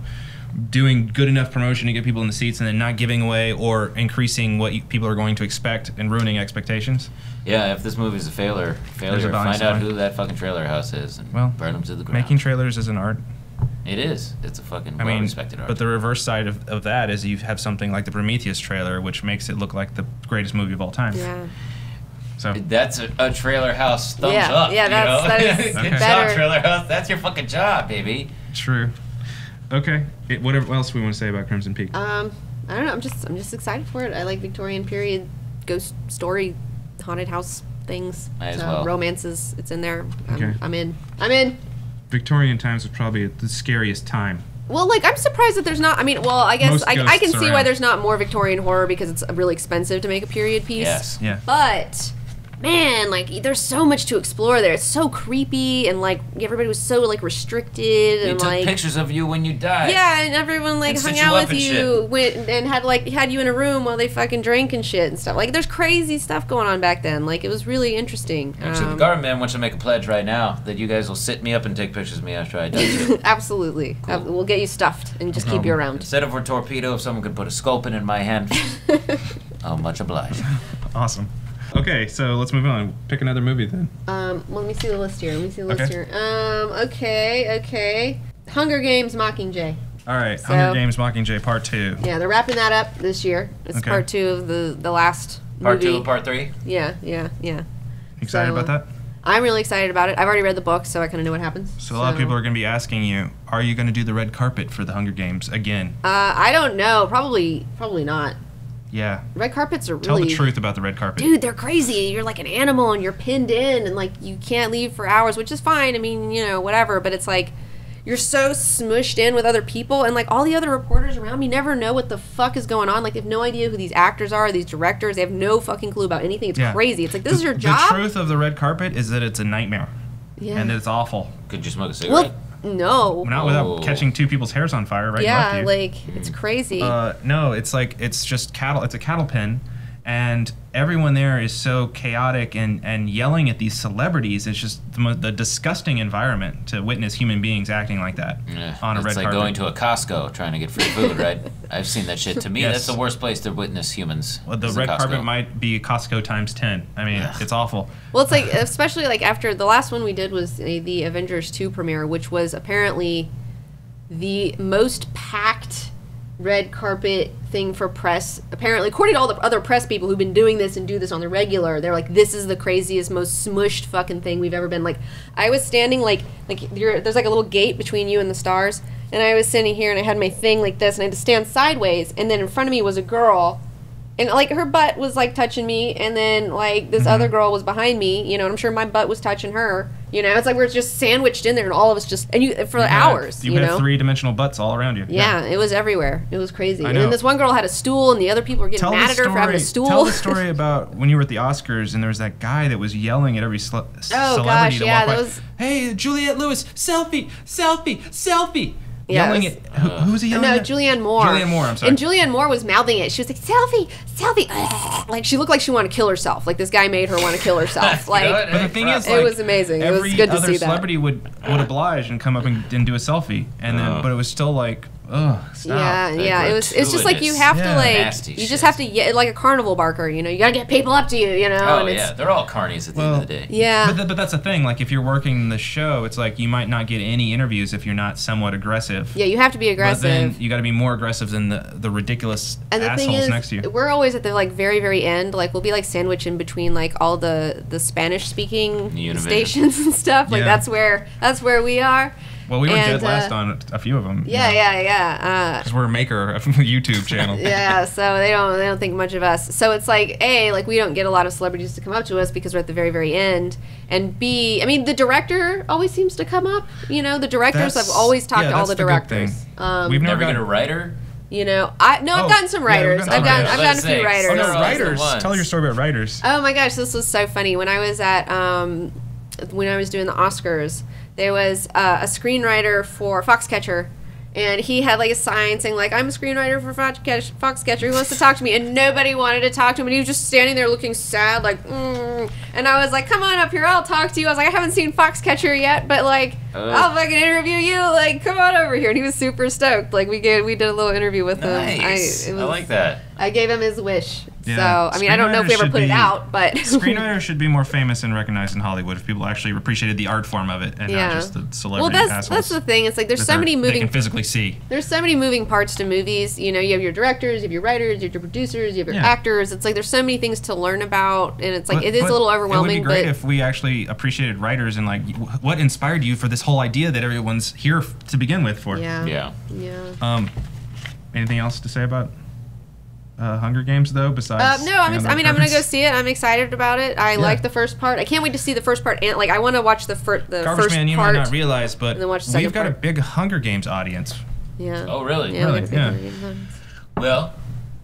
doing good enough promotion to get people in the seats and then not giving away or increasing what you, people are going to expect and ruining expectations. Yeah, if this movie's a failure, failure, a find out who that fucking trailer house is and Well, burn them to the ground. Making trailers is an art. it is. It's a fucking I mean, well-respected art. but the reverse side of, of that is you have something like the Prometheus trailer, which makes it look like the greatest movie of all time. Yeah. So That's a, a trailer house thumbs Yeah, up. yeah, you that's- know? that is (laughs) Good Okay. job, trailer house. That's your fucking job, baby. true. Okay. It, whatever else we want to say about Crimson Peak? Um, I don't know. I'm just I'm just excited for it. I like Victorian period ghost story, haunted house things. Might so well. romances. It's in there. I'm, Okay. I'm in. I'm in. Victorian times was probably the scariest time. Well, like I'm surprised that there's not. I mean, well, I guess I, I can ghosts see why there's not more Victorian horror because it's really expensive to make a period piece. Yes. Yeah. But man, like there's so much to explore there. It's so creepy and like everybody was so like restricted They and took like pictures of you when you died. yeah, and everyone like And hung out with you, went and had like had you in a room while they fucking drank and shit and stuff. Like there's crazy stuff going on back then. Like it was really interesting. Actually, the Um, government man wants to make a pledge right now that you guys will sit me up and take pictures of me after I die. (laughs) absolutely, Uh, we'll get you stuffed and just keep you around. Instead of a torpedo, if someone could put a sculpin in my hand, (laughs) oh, much obliged. Awesome. Okay, so let's move on. Pick another movie then. Um, let me see the list here. Let me see the list Okay. here. Um, okay, okay. Hunger Games Mockingjay. All right, So- Hunger Games Mockingjay Part 2. Yeah, they're wrapping that up this year. It's Okay. part two of the the last Part movie. two, part three. Yeah, yeah, yeah. Excited So- about that? I'm really excited about it. I've already read the book, so I kind of know what happens. So a lot of people are going to be asking you, are you going to do the red carpet for the Hunger Games again? Uh, I don't know. Probably, probably not. Yeah. Red carpets are Tell really. the truth about the red carpet. Dude, they're crazy. You're like an animal and you're pinned in and like you can't leave for hours, which is fine. I mean, you know, whatever. But it's like you're so smushed in with other people and like all the other reporters around me never know what the fuck is going on. Like they have no idea who these actors are, these directors. They have no fucking clue about anything. It's Yeah. crazy. It's like this the, is your job. The truth of the red carpet is that it's a nightmare. Yeah. And it's awful. Could you smoke a cigarette? Well, no. Not without Oh. catching two people's hairs on fire right yeah, like it's crazy. Uh, no, it's like it's just cattle. It's a cattle pen, and everyone there is so chaotic and, and yelling at these celebrities. It's just the, mo- the disgusting environment to witness human beings acting like that Yeah, on a it's red like carpet. going to a Costco trying to get free food, (laughs) right? I've seen that shit. To me, Yes. that's the worst place to witness humans. well, the red carpet might be Costco times ten. I mean, it's awful. Well, it's like especially like after the last one we did was the, the Avengers two premiere, which was apparently the most packed red carpet thing for press. Apparently, according to all the other press people who've been doing this and do this on the regular, they're like, "This is the craziest, most smushed fucking thing we've ever been." Like, I was standing like like you're, there's like a little gate between you and the stars, and I was sitting here and I had my thing like this, and I had to stand sideways, and then in front of me was a girl and like her butt was like touching me, and then like this Mm-hmm. other girl was behind me, you know, and I'm sure my butt was touching her. You know, it's like we're just sandwiched in there, and all of us just and you for You had- hours. You, You, had three dimensional butts all around you. yeah, it was everywhere. It was crazy. I And then this one girl had a stool, and the other people were getting Tell mad at her for having a stool. Tell the (laughs) story about when you were at the Oscars and there was that guy that was yelling at every cele- oh, celebrity Oh, gosh, to yeah, walk by. was- Hey, Juliette Lewis, selfie, selfie, selfie. Yeah, yelling it at who, who was he yelling no, at? Julianne Moore. Julianne Moore. I'm sorry. And Julianne Moore was mouthing it. She was like, "Selfie, selfie," (laughs) like she looked like she wanted to kill herself. Like this guy made her want to kill (laughs) herself. like but the thing is, it was amazing. It was every good to other see that. celebrity would would oblige and come up and, and do a selfie, and then Oh. but it was still like, ugh, stop. Yeah, yeah. It was. It's just like you have to like. Nasty you just have to ye- like a carnival barker. You know, you gotta get people up to you. You know. Oh and yeah, it's, they're all carnies at the end of the day. Yeah. But, th- but that's the thing. Like, if you're working the show, it's like you might not get any interviews if you're not somewhat aggressive. Yeah, you have to be aggressive. But aggressive. then you got to be more aggressive than the the ridiculous And the assholes thing is, next to you. we're always at the like very very end. Like we'll be like sandwiched in between like all the the Spanish speaking stations and stuff. Like Yeah. that's where that's where we are. Well, we were And, dead last uh, on a few of them. Yeah, yeah, yeah. Because we're a maker of a (laughs) YouTube channel. Uh, (laughs) yeah, so they don't they don't think much of us. So it's like a like we don't get a lot of celebrities to come up to us because we're at the very very end. And B, I mean the director always seems to come up. You know, the directors That's- I've always talked yeah, to all that's the the good directors. thing. Um, We've never Never got get a writer. You know, I no, I've Oh, gotten some yeah, writers. gotten- I've gotten. I've I gotten a few writers. Oh, no, writers. Tell your story about writers. Oh my gosh, this was so funny. When I was at um, when I was doing the Oscars, there was uh, a screenwriter for Foxcatcher, and he had like a sign saying like I'm a screenwriter for Foxcatcher. Who wants to talk to me? And nobody wanted to talk to him, and he was just standing there looking sad, like. Mm. And I was like, "Come on up here, I'll talk to you." I was like, "I haven't seen Foxcatcher yet, but like, Oh. I'll fucking interview you. Like, come on over here." And he was super stoked. Like, we get we did a little interview with him. Nice. him. I like that. I gave him his wish. Yeah. So I mean, I don't know if we Screenwriters ever should put it out, but (laughs) Screenwriters should be more famous and recognized in Hollywood if people actually appreciated the art form of it and Yeah. not just the celebrity. well, celebrity that's assholes. that's the thing. It's like there's so they're- many They moving can physically see. there's so many moving parts to movies. You know, you have your directors, you have your writers, you have your producers, you have your Yeah. actors. It's like there's so many things to learn about, and it's like But- it is a little overwhelming. It would be great but if we actually appreciated writers and like what inspired you for this whole idea that everyone's here to begin with for. yeah, Yeah. yeah. Um, anything else to say about uh, Hunger Games though? Besides, Uh, no, I'm. Ex- I mean, I'm gonna go see it. I'm excited about it. I Yeah. like the first part. I can't wait to see the first part. And like, I want to watch the, fir- the Garbage first Man, you part. might not realize, but watch we've second got a big Hunger Games audience. Yeah. Oh, really? Yeah, Really? got a big Yeah. Hunger Games on. Well,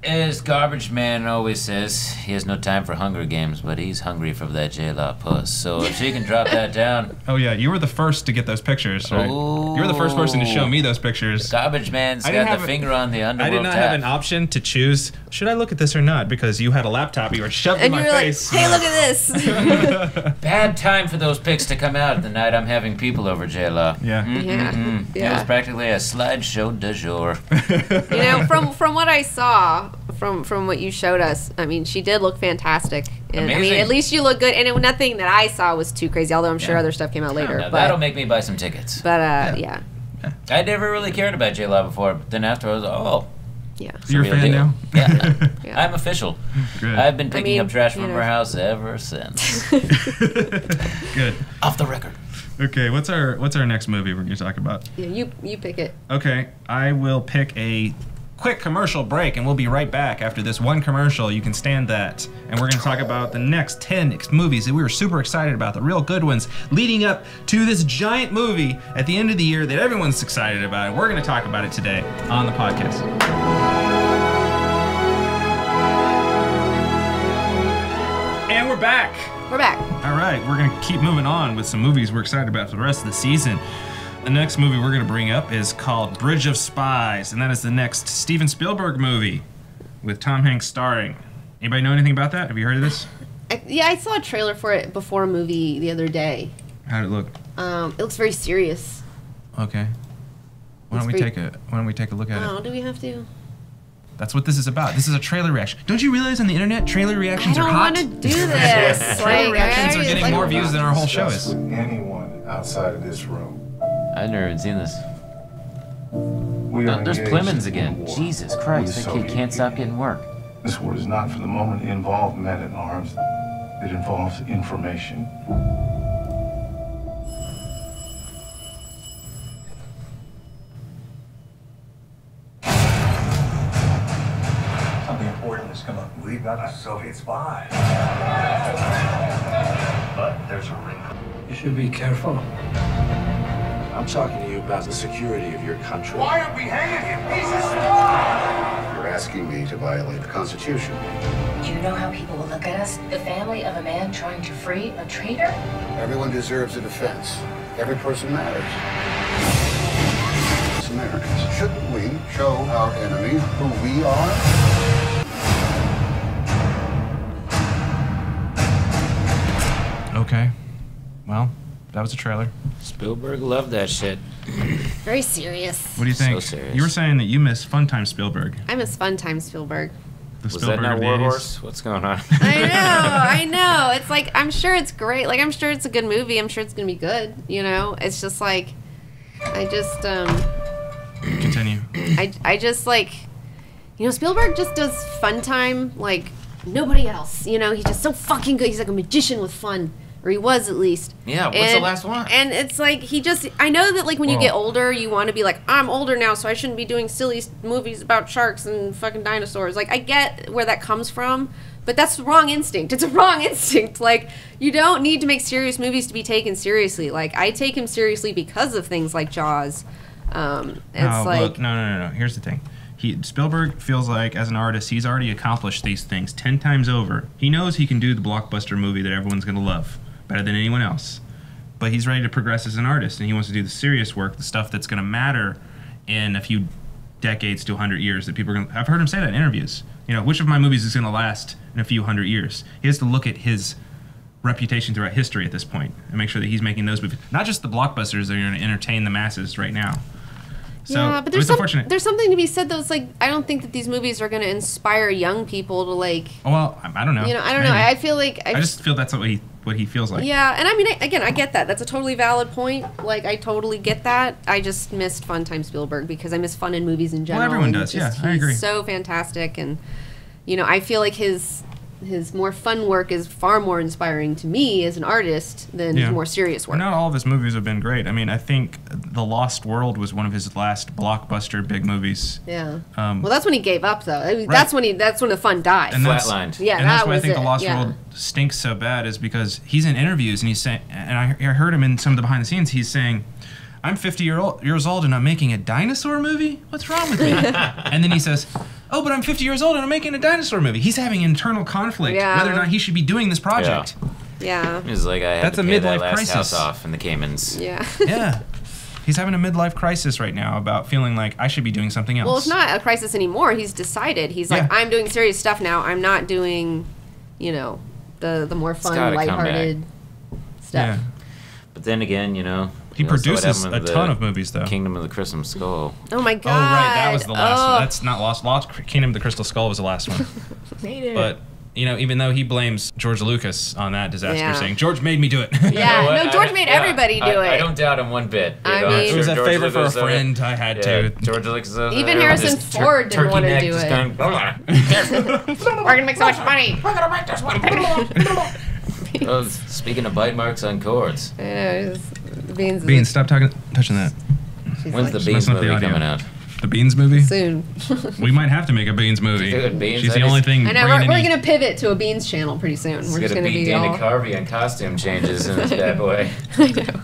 as Garbage Man always says, he has no time for Hunger Games, but he's hungry for that J Law puss. So if she can drop that down, (laughs) Oh yeah, you were the first to get those pictures, right? You were the first person to show me those pictures. Garbage Man's I didn't got have the a- finger on the I did not tap. have an option to choose. Should I look at this or not? Because you had a laptop, you were shoved And in you my were face. like, "Hey, look at this." (laughs) Bad time for those pics to come out the night I'm having people over, J Law. Yeah. Mm-hmm, yeah. Mm-hmm. It was practically a slideshow du jour. you know, from from what I saw, from from what you showed us, I mean, she did look fantastic. And I mean, at least you look good. And it, nothing that I saw was too crazy. Although I'm sure Yeah. other stuff came out later. Now, but that'll make me buy some tickets. but uh, yeah. I never really cared about J Law before, but then after I was oh. Yeah. it's You're a fan deal. now? Yeah, (laughs) Yeah. I'm official. Good. I've been I picking mean, up trash from know. her house ever since. (laughs) (laughs) Good. Off the record. Okay, what's our what's our next movie we're going to talk about? Yeah, you you pick it. Okay, I will pick a quick commercial break and we'll be right back after this one commercial. You can stand that. And we're going to talk about the next 10 movies that we were super excited about, the real good ones, leading up to this giant movie at the end of the year that everyone's excited about. And we're going to talk about it today on the podcast. And we're back. We're back. All right, we're gonna keep moving on with some movies we're excited about for the rest of the season. The next movie we're gonna bring up is called Bridge of Spies, and that is the next Steven Spielberg movie with Tom Hanks starring. Anybody know anything about that? Have you heard of this? I, yeah, I saw a trailer for it before a movie the other day. How'd it look? Um, it looks very serious. Okay. Why don't we take pretty- a Why don't we take a look at Oh, it? do we have to? That's what this is about. This is a trailer reaction. Don't you realize on the internet trailer reactions are hot? I are don't hot? want to do this. (laughs) Trailer like, reactions are getting like- more views than our whole show Discuss is. with anyone outside of this room. I've never even seen this. We are there's engaged Plemons again. war Jesus Christ, the that kid can't stop getting work. This war is not for the moment. It involves men at arms. It involves information. Something important has come up. We've got a Soviet spy. But there's a wrinkle. You should be careful. I'm talking to you about the security of your country. Why are we hanging him? He's a spy! You're asking me to violate the Constitution. Do you know how people will look at us? The family of a man trying to free a traitor? Everyone deserves a defense. Every person matters. As Americans, shouldn't we show our enemy who we are? Okay. Well, that was a trailer. Spielberg loved that shit. (clears throat) Very serious. What do you think? serious. You were saying that you miss Fun Time Spielberg. I miss Fun Time Spielberg. The Was that Spielberg not of War Horse? What's going on? (laughs) I know, I (laughs) know. It's like I'm sure it's great. Like I'm sure it's a good movie. I'm sure it's gonna be good. You know, it's just like I just um Continue. I I just like you know Spielberg just does fun time like nobody else. You know, he's just so fucking good. He's like a magician with fun. Or he was at least. Yeah, what's the last one? And it's like he just I know that like when you get older you want to be like I'm older now so I shouldn't be doing silly movies about sharks and fucking dinosaurs. Like I get where that comes from, but that's the wrong instinct. It's a wrong (laughs) instinct. Like you don't need to make serious movies to be taken seriously. Like I take him seriously because of things like Jaws. Um it's no, like look, no, no, no, no. Here's the thing. He Spielberg feels like as an artist, he's already accomplished these things ten times over. He knows he can do the blockbuster movie that everyone's gonna love better than anyone else. But he's ready to progress as an artist, and he wants to do the serious work, the stuff that's gonna matter in a few decades to hundred years. That people are gonna. I've heard him say that in interviews. You know, which of my movies is gonna last in a few hundred years? He has to look at his reputation throughout history at this point and make sure that he's making those movies, not just the blockbusters that are going to entertain the masses right now. So yeah, but there's some, there's something to be said though. It's like I don't think that these movies are going to inspire young people to like. Oh, well, I, don't know. You know, I don't know. I feel like I, I just feel that's what he what he feels like. yeah, and I mean, I, again, I get that. That's a totally valid point. Like, I totally get that. I just missed Fun Time Spielberg because I miss fun in movies in general. Well, everyone does, just- yeah, I he's agree. So fantastic, and you know, I feel like his his more fun work is far more inspiring to me as an artist than Yeah. his more serious work. Not all of his movies have been great. I mean, I think The Lost World was one of his last blockbuster big movies. Yeah. Um, well, that's when he gave up, though. I mean, That's when he. That's when the fun died. and that's, Yeah, and that that's why I was think it. The Lost yeah. World stinks so bad is because he's in interviews and he's saying, and I, I heard him in some of the behind the scenes. He's saying, "I'm 50 year old, years old and I'm making a dinosaur movie. What's wrong with me?" (laughs) and then he says, "Oh, but I'm 50 years old and I'm making a dinosaur movie." He's having internal conflict Yeah. whether or not he should be doing this project. Yeah. It's like I had That's to a pay that midlife last crisis. house off in the Caymans. Yeah. yeah. (laughs) He's having a midlife crisis right now about feeling like I should be doing something else. Well, it's not a crisis anymore. He's decided. He's like, I'm doing serious stuff now. I'm not doing, you know, the the more fun, gotta lighthearted stuff. Yeah. But then again, you know, He we also produces a ton of movies, though. Kingdom of the Crystal Skull. Oh my god. Oh right, that was the last Oh. one. That's not Lost. Lost Kingdom of the Crystal Skull was the last one. (laughs) but you know, even though he blames George Lucas on that disaster, Yeah. saying George made me do it. (laughs) Yeah, what? no, George I- made yeah, everybody do I, I don't doubt him one bit. you I know, mean- sure It was a George favor for a uh, friend. I had yeah, to. George Lucas. uh, Even uh, Harrison just tur- Ford didn't turkey wanna neck do just it. going, (laughs) We're gonna make so much money. We're gonna make this one. speaking of bite marks on cords, I know, it's- Beans. Beans, stop talking, touching that. She's when's like, the Beans messing with the movie coming out? The Beans movie? Soon. We might have to make a Beans movie. Dude, Beans, She's I the just- only thing. I know. We're, we're gonna pivot to a Beans channel pretty soon. It's we're just gonna gonna be be Dana all. Carvey on costume changes in this bad boy. (laughs) I know.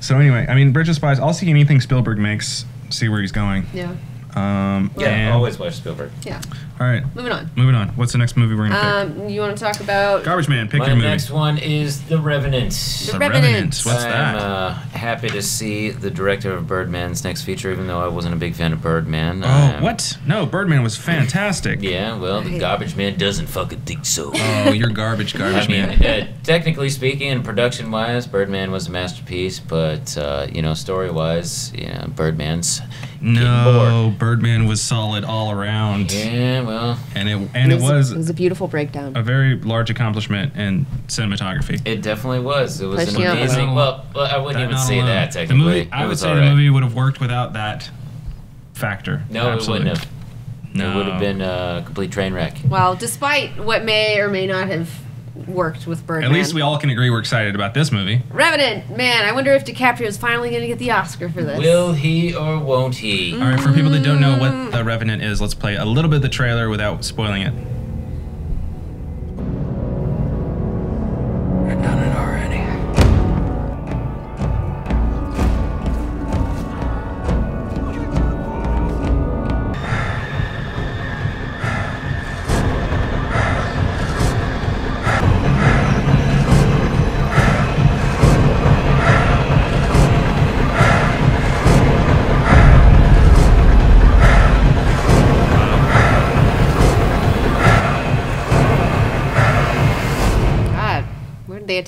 So anyway, I mean, Bridge of Spies. I'll see anything Spielberg makes. See where he's going. Yeah. Um, Yeah, and- always watch Spielberg. Yeah. All right. Moving on. Moving on. What's the next movie we're gonna Um, you want to talk about? Garbage Man. Pick My your movie. The next one is The Revenant. The Revenant. What's I'm that? uh, happy to see the director of Birdman's next feature, even though I wasn't a big fan of Birdman. oh, Um, what? No, Birdman was fantastic. Yeah, well, the garbage man doesn't fucking think so. Oh, you're garbage, (laughs) garbage I mean, man. uh, technically speaking, and production-wise, Birdman was a masterpiece, but uh, you know, story-wise, you know, Birdman's No, Birdman was solid all around. Yeah, well, and it and it was It was a beautiful breakdown. a very large accomplishment in cinematography. it definitely was. It was Pushing an amazing. Well, Well, well, I wouldn't even say alone. that The movie, I would say all the movie would have worked without that factor. No, Absolutely. it wouldn't have. No. It would have been a complete train wreck. Well, despite what may or may not have worked with Birdman. At least we all can agree we're excited about this movie. Revenant, man, I wonder if DiCaprio's finally going to get the Oscar for this. Will he or won't he? All right, for people that don't know what The Revenant is, let's play a little bit of the trailer without spoiling it.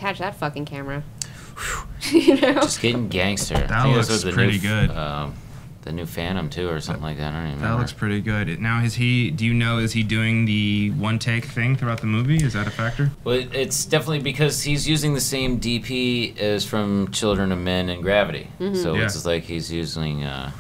Attach that fucking camera? (laughs) you know? Just getting gangster. That I think this looks was the pretty new, good. Um, the new Phantom too, or something like that. I don't even That remember. looks pretty good. Now, is he? Do you know? Is he doing the one take thing throughout the movie? Is that a factor? Well, it's definitely because he's using the same DP as from Children of Men and Gravity. Mm-hmm. Mhm. So Yeah. it's like he's using uh,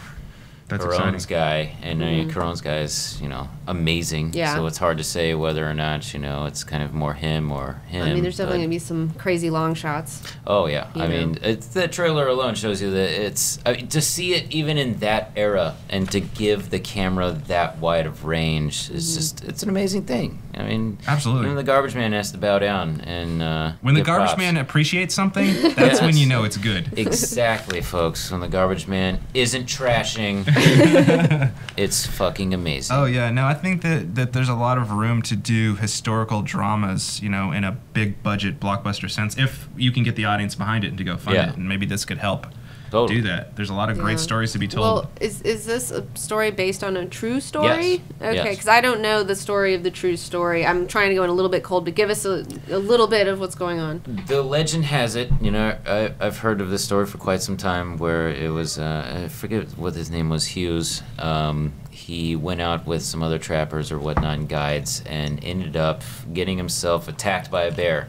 That's Cuarón's exciting. guy, and uh, Mhm. Cuarón's guy is you know amazing. Yeah. So it's hard to say whether or not you know it's kind of more him or him. I mean, there's definitely gonna be some crazy long shots. Oh yeah, I know. mean, it's, the trailer alone shows you that it's I mean, to see it even in that era and to give the camera that wide of range is Mhm. just it's an amazing thing. I mean, Absolutely. Even the garbage man has to bow down and uh, When the garbage props. man appreciates something, that's when you know it's good. (laughs) Exactly, folks. When the garbage man isn't trashing, (laughs) it's fucking amazing. Oh yeah, no, I think that that there's a lot of room to do historical dramas, you know, in a big budget blockbuster sense, if you can get the audience behind it and to go fund Yeah. it, and maybe this could help Totally. do that. There's a lot of great Yeah. stories to be told. Well, is is this a story based on a true story? Yes. Okay, Yes. because I don't know the story of the true story. I'm trying to go in a little bit cold, but give us a, a little bit of what's going on. The legend has it, you know, I, I've heard of this story for quite some time where it was, uh, I forget what his name was, Hughes. Um, he went out with some other trappers or whatnot and guides and ended up getting himself attacked by a bear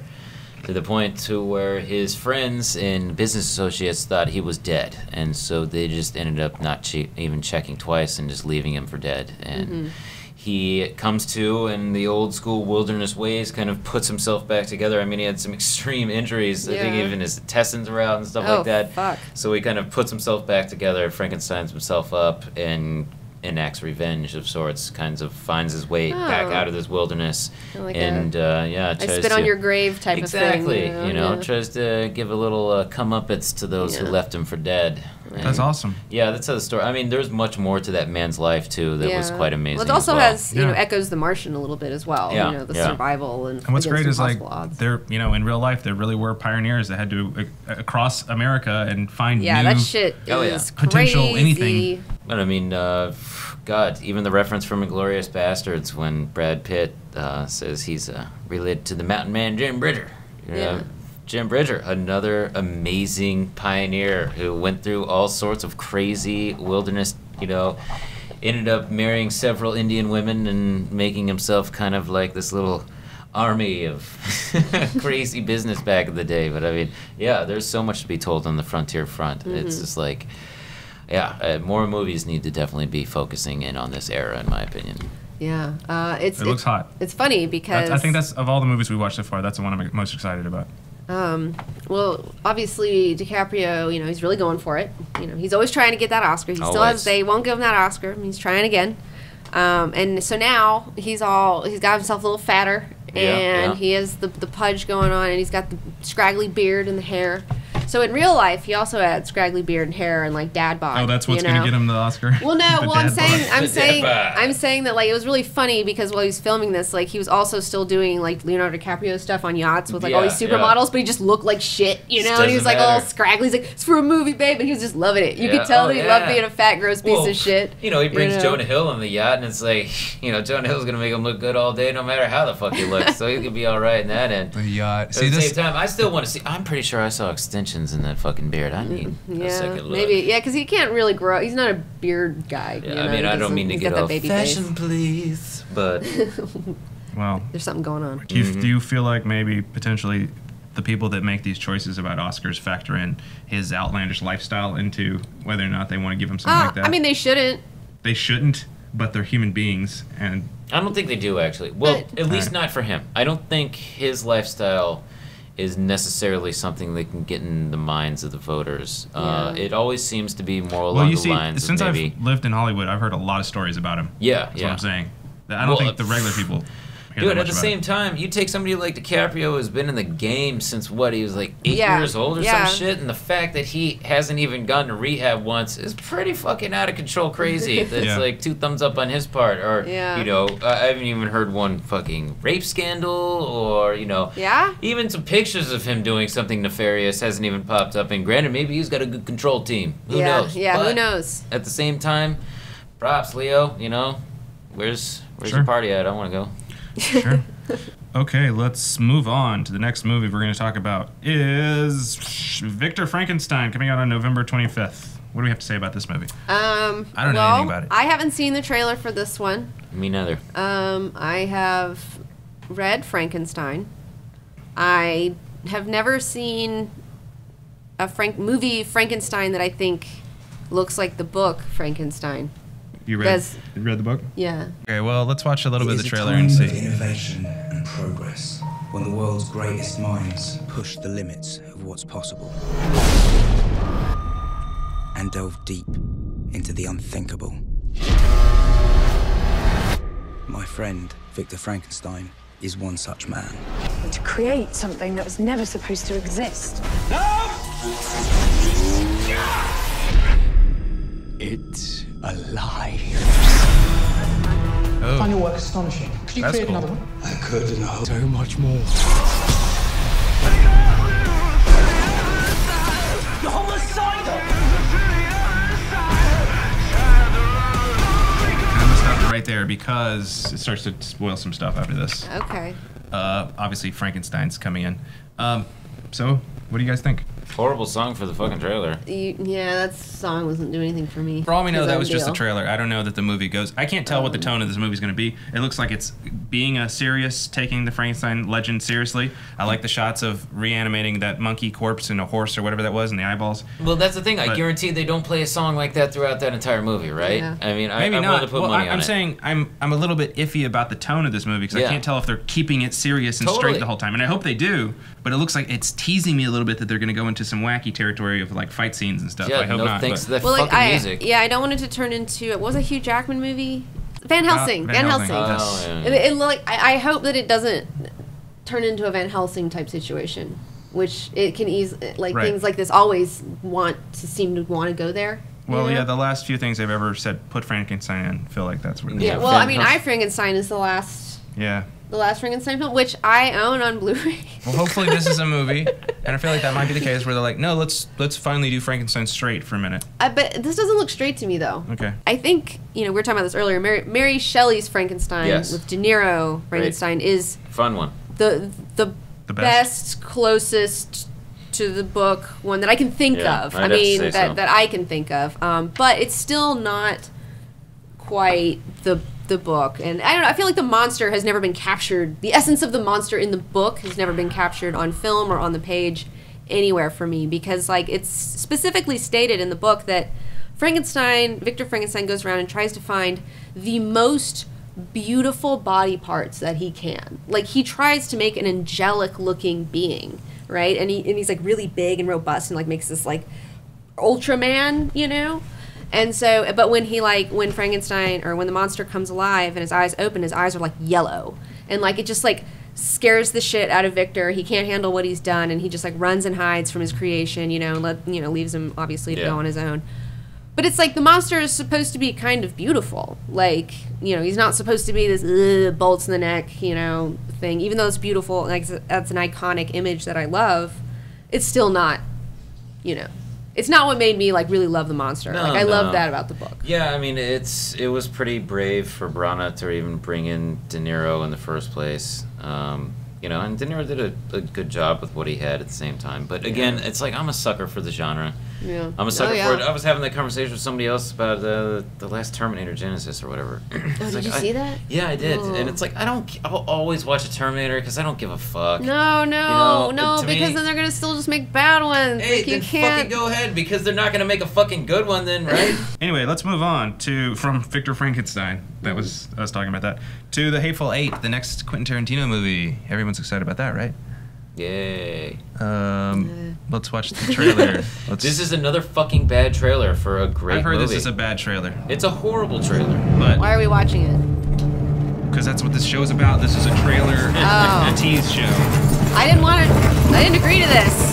to the point to where his friends and business associates thought he was dead. And so they just ended up not che- even checking twice and just leaving him for dead. And Mm-hmm. he comes to in the old school wilderness ways kind of puts himself back together i mean he had some (laughs) extreme injuries i think even his intestines were out and stuff Oh, like that fuck. so he kind of puts himself back together frankenstein's himself up and enacts revenge of sorts kinds of finds his way back Oh. out of this wilderness Like and uh, yeah I tries spit on your grave type exactly of thing. Exactly, you know yeah. tries to give a little uh, comeuppance to those who left him for dead That's awesome. yeah that's a story i mean there's much more to that man's life too that was quite amazing Well, it also well. has you know echoes The Martian a little bit as well. Yeah, You know the yeah. survival and. And what's great is like impossible odds. there, you know, in real life, there really were pioneers that had to uh, across America and find Yeah, new that shit Oh, yeah. is potential crazy. anything. But I mean, uh, God, even the reference from *Inglourious Basterds* when Brad Pitt uh, says he's uh, related to the Mountain Man Jim Bridger. You know, Yeah. Jim Bridger, another amazing pioneer who went through all sorts of crazy wilderness. You know, ended up marrying several Indian women and making himself kind of like this little army of (laughs) crazy business back in the day. But I mean, yeah, there's so much to be told on the frontier front. It's Mhm. just like, yeah, uh, more movies need to definitely be focusing in on this era, in my opinion. Yeah, uh, it's It looks it's- hot. It's funny because That's, I think that's of all the movies we watched so far, that's the one I'm most excited about. Um, well, obviously DiCaprio, you know, he's really going for it. You know, he's always trying to get that Oscar. He still has. They won't give him that Oscar. He's trying again. Um, and so now he's all he's got himself a little fatter, Yeah, and yeah. he has the the pudge going on, and he's got the scraggly beard and the hair. So in real life, he also had scraggly beard and hair and like dad bod. Oh, that's what's you gonna get him the Oscar. (laughs) Well, no. Well, I'm dad bod. saying, I'm saying. I'm saying that like it was really funny because while he was filming this, like he was also still doing like Leonardo DiCaprio stuff on yachts with like all Yeah, these yeah. supermodels, but he just looked like shit, you know. And he was doesn't like all scraggly. He's like, "It's for a movie, babe," and he was just loving it. You Yeah, could tell oh, that he loved being a fat, gross piece Well, of shit. You know, he brings know? Jonah Hill on the yacht, and it's like, (laughs) you know, Jonah Hill's gonna make him look good all day, no matter how the fuck he looks. so he's gonna be all right in that end. The yacht. See, At the this? same time, I still want to see. I'm pretty sure I saw extensions in that fucking beard. I need a Yeah, second look. maybe. Yeah, because he can't really grow. He's not a beard guy. you Yeah, know? I mean, He I don't doesn't- mean to get got that off baby fashion, face. please, but (laughs) Well, There's something going on. do you, Mm-hmm. do you feel like maybe potentially the people that make these choices about Oscars factor in his outlandish lifestyle into whether or not they want to give him something Uh, like that? I mean, they shouldn't. they shouldn't, but they're human beings, and I don't think they do actually. Well, But- at least not for him. I don't think his lifestyle is necessarily something that can get in the minds of the voters. Uh, it always seems to be more along well, you the see, lines since of maybe. I've lived in Hollywood, I've heard a lot of stories about him. Yeah, That's yeah. what I'm saying. That I don't Well, think the regular people. Hear Dude, that at the same it. time, you take somebody like DiCaprio who's been in the game since what he was like eight Yeah, years old or yeah. some shit, and the fact that he hasn't even gone to rehab once is pretty fucking out of control crazy. (laughs) That's Yeah. like two thumbs up on his part, or Yeah. you know, I I haven't even heard one fucking rape scandal, or you know, Yeah. even some pictures of him doing something nefarious hasn't even popped up. And granted, maybe he's got a good control team. Who yeah, knows? yeah. Who knows? At the same time, props, Leo. You know, where's where's Sure. your party at? I want to go. Sure. Okay, let's move on to the next movie we're going to talk about is Victor Frankenstein coming out on November 25th. What do we have to say about this movie? Um, I don't know anything about it. I haven't seen the trailer for this one. Me neither. Um, I have read Frankenstein. I have never seen a Frank movie Frankenstein that I think looks like the book Frankenstein. You read, Does- you read the book? Yeah. Okay, well, let's watch a little bit of It the is a trailer time and of see. innovation and progress, when the world's greatest minds push the limits of what's possible and delve deep into the unthinkable. My friend, Victor Frankenstein, is one such man. to create something that was never supposed to exist. It's alive. Oh. find your work astonishing. Could you That's create cool. another one? I could and I so much more. You're homicidal! I'm going to stop it right there because it starts to spoil some stuff after this. Okay. Uh, obviously, Frankenstein's coming in. Um, so, what do you guys think? Horrible song for the fucking trailer. You, yeah, that song wasn't doing anything for me. For all we know, that own was just a deal. trailer. I don't know that the movie goes. I can't tell what the um. tone of this movie is going to be. It looks like it's being a serious, taking the Frankenstein legend seriously. I like the shots of reanimating that monkey corpse and a horse or whatever that was in the eyeballs. Well, that's the thing. I guarantee they don't play a song like that throughout that entire movie, right? Yeah. I mean, I, Maybe I'm not. willing to put well, money I, on I'm it. saying I'm I'm a little bit iffy about the tone of this movie because Yeah. I can't tell if they're keeping it serious and straight the whole time, and I hope they do. But it looks like it's teasing me a little bit that they're going to go into some wacky territory of like fight scenes and stuff. Yeah, I hope no not. thanks but- to that Well, like fucking I, music. yeah, I don't want it to turn into it was a Hugh Jackman movie. Van Uh, Helsing. Van Van, Helsing, Helsing. Oh, yeah, It, it like I, I hope that it doesn't turn into a Van Helsing type situation, which it can ease like Right. things like this always want to seem to want to go there. Well, know? yeah, the last few things they've ever said put Frankenstein in feel like that's what. Yeah, well, I mean, I Frankenstein is the last Yeah. The last Frankenstein film, which I own on Blu-ray. Well, hopefully this is a movie, (laughs) and I feel like that might be the case where they're like, no, let's let's finally do Frankenstein straight for a minute. I bet this doesn't look straight to me though. Okay. I think you know we were talking about this earlier. Mary, Mary Shelley's Frankenstein Yes. with De Niro Frankenstein is Fun one. the the, The best. best. closest to the book one that I can think Yeah, of. I'd I have to mean that so. that I can think of. Um, but it's still not quite the the book. And I don't know. I feel like the monster has never been captured. The essence of the monster in the book has never been captured on film or on the page anywhere for me because like it's specifically stated in the book that Frankenstein, Victor Frankenstein goes around and tries to find the most beautiful body parts that he can. Like he tries to make an angelic looking being, right? And he and he's like really big and robust and like makes this like Ultraman, you know? And so, but when he like, when Frankenstein or when the monster comes alive and his eyes open, his eyes are like yellow. And like, it just like scares the shit out of Victor. He can't handle what he's done and he just like runs and hides from his creation, you know, and let, you know, leaves him obviously to Yeah. go on his own. But it's like the monster is supposed to be kind of beautiful. Like, you know, he's not supposed to be this "Ugh, bolts in the neck, you know, thing. Even though it's beautiful, like that's an iconic image that I love, it's still not, you know, it's not what made me like really love the monster. No, like I no. love that about the book. Yeah, I mean it's it was pretty brave for Branagh to even bring in De Niro in the first place. Um, you know, and De Niro did a, a good job with what he had at the same time. But again, Yeah. it's like I'm a sucker for the genre. Yeah. I'm a sucker Oh, yeah. for it. I was having that conversation with somebody else about uh, the last Terminator Genisys or whatever. Oh, (clears throat) It's did like, you I- see that? Yeah, I did. Oh. And it's like I don't. I'll always watch a Terminator because I don't give a fuck. No, no, know, no, to me- because then they're gonna still just make bad ones. Hey, like you then can't. fucking go ahead because they're not gonna make a fucking good one then, right? (laughs) Anyway, let's move on to from Victor Frankenstein. That was I was talking about that to the Hateful Eight, the next Quentin Tarantino movie. Everyone's excited about that, right? Yay. Um, let's watch the trailer. (laughs) Let's, This is another fucking bad trailer for a great I've heard movie. this is a bad trailer, It's a horrible trailer. but Why are we watching it? because that's what this show is about. This is a trailer, (laughs) Oh. a tease show. I didn't want to. I didn't agree to this.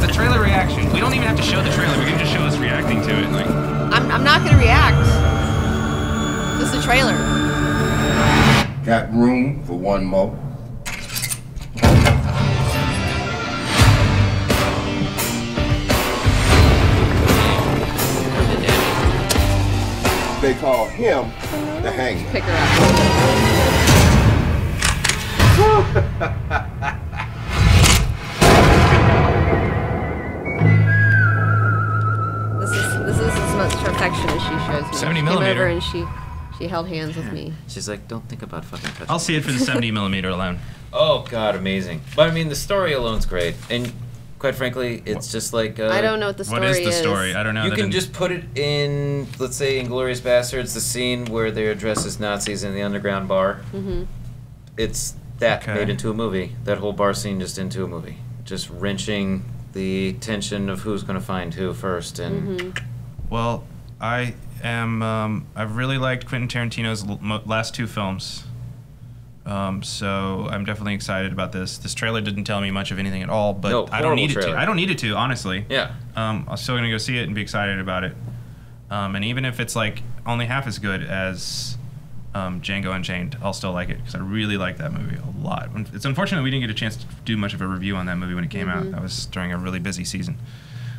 (laughs) the trailer reaction. We don't even have to show the trailer. We can just show us reacting to it. Like, I'm, I'm not gonna react. This is a trailer. Got room for one more? They call him the mm-hmm. hangman. Pick her up. (laughs) This is this is as much affection as she shows me. 70 she millimeter. and she she held hands with me. She's like, don't think about fucking touching. I'll see it for the (laughs) 70 millimeter alone. Oh god, amazing. But I mean, the story alone's great, and quite frankly, it's just like. Uh, I don't know what the story is. What is the story? I don't know. You that can in- just put it in, let's say, Inglourious Basterds, the scene where they're dressed as Nazis in the underground bar. hmm It's that Okay. made into a movie. That whole bar scene just into a movie. Just wrenching the tension of who's going to find who first, and hmm Well, I am. Um, I've really liked Quentin Tarantino's l- mo- last two films. Um, so I'm definitely excited about this. This trailer didn't tell me much of anything at all, but No, I don't horrible need it to. I don't need it to, honestly. yeah. Um, I'm still gonna go see it and be excited about it. Um, and even if it's like only half as good as um, Django Unchained, I'll still like it because I really like that movie a lot. It's unfortunate we didn't get a chance to do much of a review on that movie when it came Mhm. out. That was during a really busy season.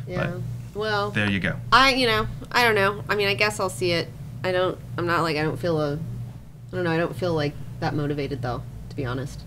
Yeah. Well, There you go. I you know I don't know. I mean, I guess I'll see it. I don't. I'm not like I don't feel a. I don't know. I don't feel like that motivated though. To be honest.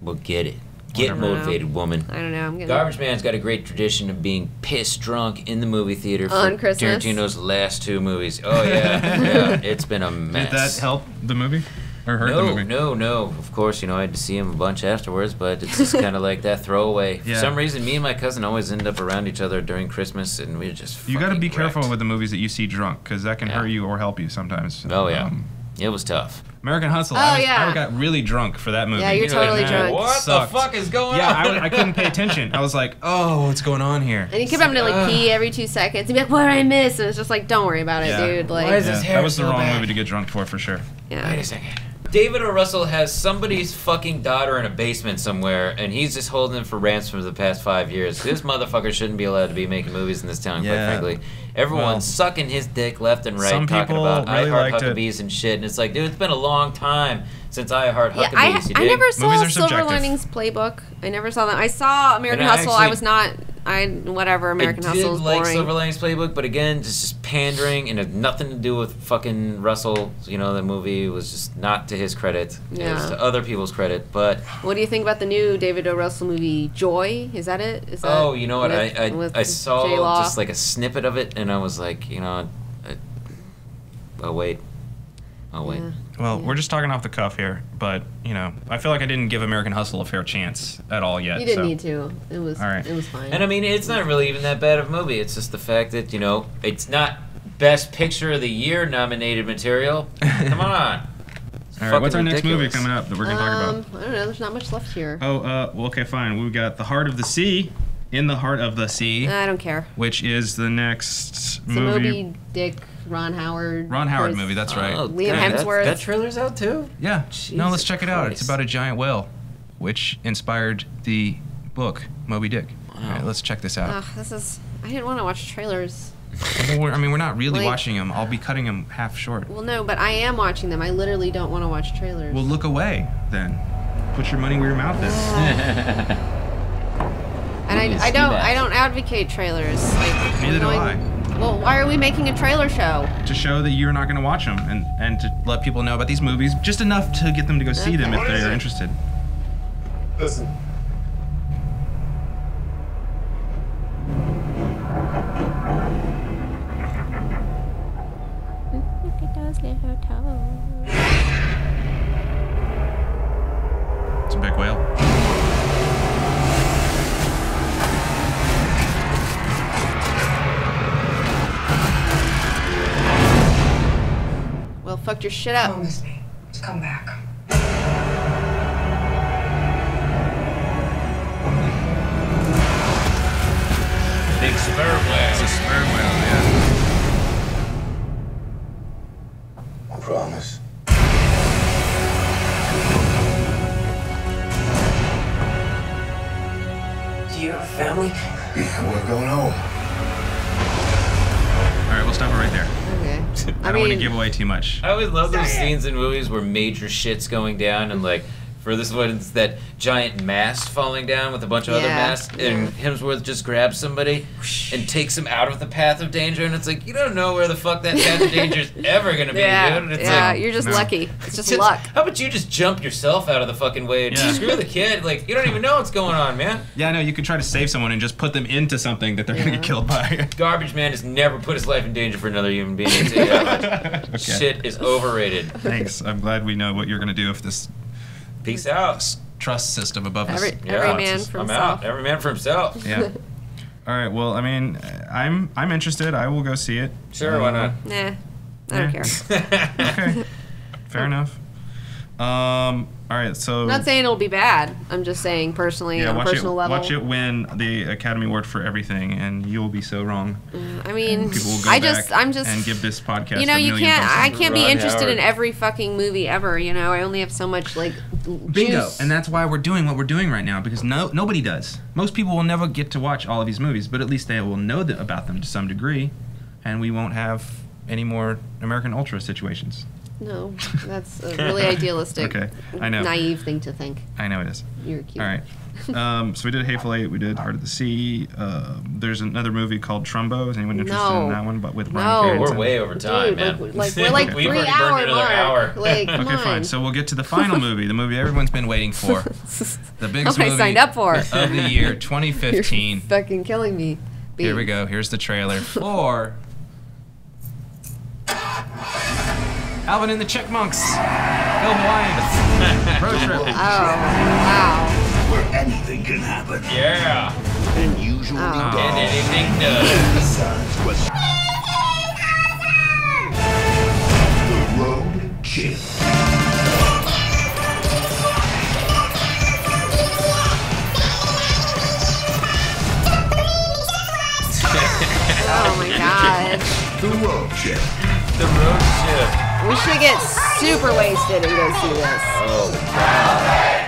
Well, get it. Get Whatever. motivated, woman. I don't know. I'm getting. Garbage Man's got a great tradition of being pissed drunk in the movie theater for On Christmas? Tarantino's last two movies. Oh yeah, (laughs) yeah. It's been a mess. Did that help the movie? Or hurt no, the movie? no, no. Of course, you know I had to see him a bunch afterwards, but it's just kind of like that throwaway. Yeah. For some reason, me and my cousin always end up around each other during Christmas, and we're just. You got to fucking be wrecked. careful with the movies that you see drunk because that can Yeah. hurt you or help you sometimes. Oh yeah, Um, it was tough. American Hustle. Oh, I, was, yeah. I got really drunk for that movie. Yeah, you're totally And drunk. What sucked. the fuck is going Yeah, on? I, I couldn't pay attention. I was like, oh, what's going on here? And he kept having to like pee every two seconds. He'd be like, "What did I miss?" And it's just like, "Don't worry about it, Yeah. dude." Like, Why is his hair that was the so wrong bad? movie to get drunk for, for sure. yeah. Wait a second. David O. Russell has somebody's fucking daughter in a basement somewhere, and he's just holding them for ransom for the past five years. This (laughs) motherfucker shouldn't be allowed to be making movies in this town, Yeah. quite frankly. Everyone's Well, sucking his dick left and right, some talking about really I Heart liked it. Huckabees and shit, and it's like, dude, it's been a long time since I Heart Yeah, Huckabees. I, you I never saw Silver. Linings Playbook. I never saw that. I saw American And Hustle. I actually- was not. I whatever American I Hustle did is like boring. Silver Linings Playbook, but again, just, just pandering and had nothing to do with fucking Russell. You know, the movie was just not to his credit. It was Yeah. to other people's credit. But What do you think about the new David O. Russell movie Joy? Is that it? Is that oh, you know what? with- I I, I saw just like a snippet of it, and I was like, you know, I, oh wait, oh wait. Yeah. Well, we're just talking off the cuff here, but you know, I feel like I didn't give American Hustle a fair chance at all yet. You didn't so. need to. It was. All right. It was fine. And I mean, it's not really even that bad of a movie. It's just the fact that you know, it's not Best Picture of the Year nominated material. Come (laughs) on. All right, what's our fucking next movie coming up that we're gonna talk um, about? I don't know. There's not much left here. Oh, uh, well, okay, fine. We've got The Heart of the Sea, In the Heart of the Sea, I don't care. which is the next It's a movie. Moby Dick, Ron Howard. Ron Howard Chris- movie, that's right. Oh, Liam God, Hemsworth. That, trailer's out too. Yeah. no, let's Jesus check it out. It's about a giant whale, which inspired the book Moby Dick. All right, let's check this out. Ugh, this is. I didn't want to watch trailers. I mean, we're not really Like- watching them. I'll be cutting them half short. Well, no, but I am watching them. I literally don't want to watch trailers. Well, look away then. Put your money where your mouth is. (laughs) and I, I do don't. that. I don't advocate trailers. Like, Neither do I. I. Well, why are we making a trailer show? to show that you're not going to watch them and, and to let people know about these movies, just enough to get them to go see them if What is they're it? interested. Listen. It's a big whale. Fucked your shit up. Promise me. Just come back. Big sperm whale. It's a sperm whale, yeah. I promise. Do you have a family? Yeah, we're going home. (laughs) I, I don't want to give away too much. I always love those scenes in movies where major shit's going down and like For this one, it's that giant mast falling down with a bunch of other Yeah, masts, and Hemsworth just grabs somebody and takes him out of the path of danger. And it's like you don't know where the fuck that path of (laughs) danger is ever gonna be, Yeah, dude. It's yeah, like, you're just No. lucky. It's just just- (laughs) luck. How about you just jump yourself out of the fucking way? and Yeah. Screw the kid. Like you don't even know what's going on, man. Yeah, I know. You could try to save someone and just put them into something that they're gonna get killed by. (laughs) Garbage man has never put his life in danger for another human being. I'll tell you that much. Okay. Shit is overrated. Thanks. I'm glad we know what you're gonna do if this Peace out. trust system above us. Every, every man for I'm himself. out. Every man for himself. Yeah. (laughs) All right. Well, I mean, uh, I'm I'm interested. I will go see it. Sure, why not? Um, nah, I don't Yeah. care. (laughs) (laughs) okay. Fair enough. Um. All right. So. I'm not saying it'll be bad. I'm just saying personally yeah, on a watch it. personal level. Watch it win the Academy Award for everything, and you'll be so wrong. Mm, I mean, People will go I back just, I'm just, and give this podcast. you know, a you can't, I can't be Ron interested in every fucking movie ever. You know, I only have so much like Bingo, juice. and that's why we're doing what we're doing right now because no nobody does. Most people will never get to watch all of these movies, but at least they will know th- about them to some degree, and we won't have any more American Ultra situations. No, (laughs) that's a really idealistic, Okay, I know. naive thing to think. I know it is. You're cute. All right. Um, so we did Hateful Eight. We did Heart of the Sea. Uh, there's another movie called Trumbo. Is anyone interested No. in that one? But with No. Ryan We're way over time, Dude, man. like- like, we're like (laughs) We've three already hour burned another hour. Like, (laughs) Okay, on. fine. So we'll get to the final (laughs) movie, the movie everyone's been waiting for, the biggest Okay, movie signed up for. of the year, 2015. Fucking killing me. Here we go. Here's the trailer for Alvin and the Chipmunks. Go Hawaiian. Road trip. Oh, wow. Where anything can happen. Yeah. And usually Oh. And anything does. The road chip. Oh my god. The road chip. The road chip. We should get super wasted and go see this. Oh,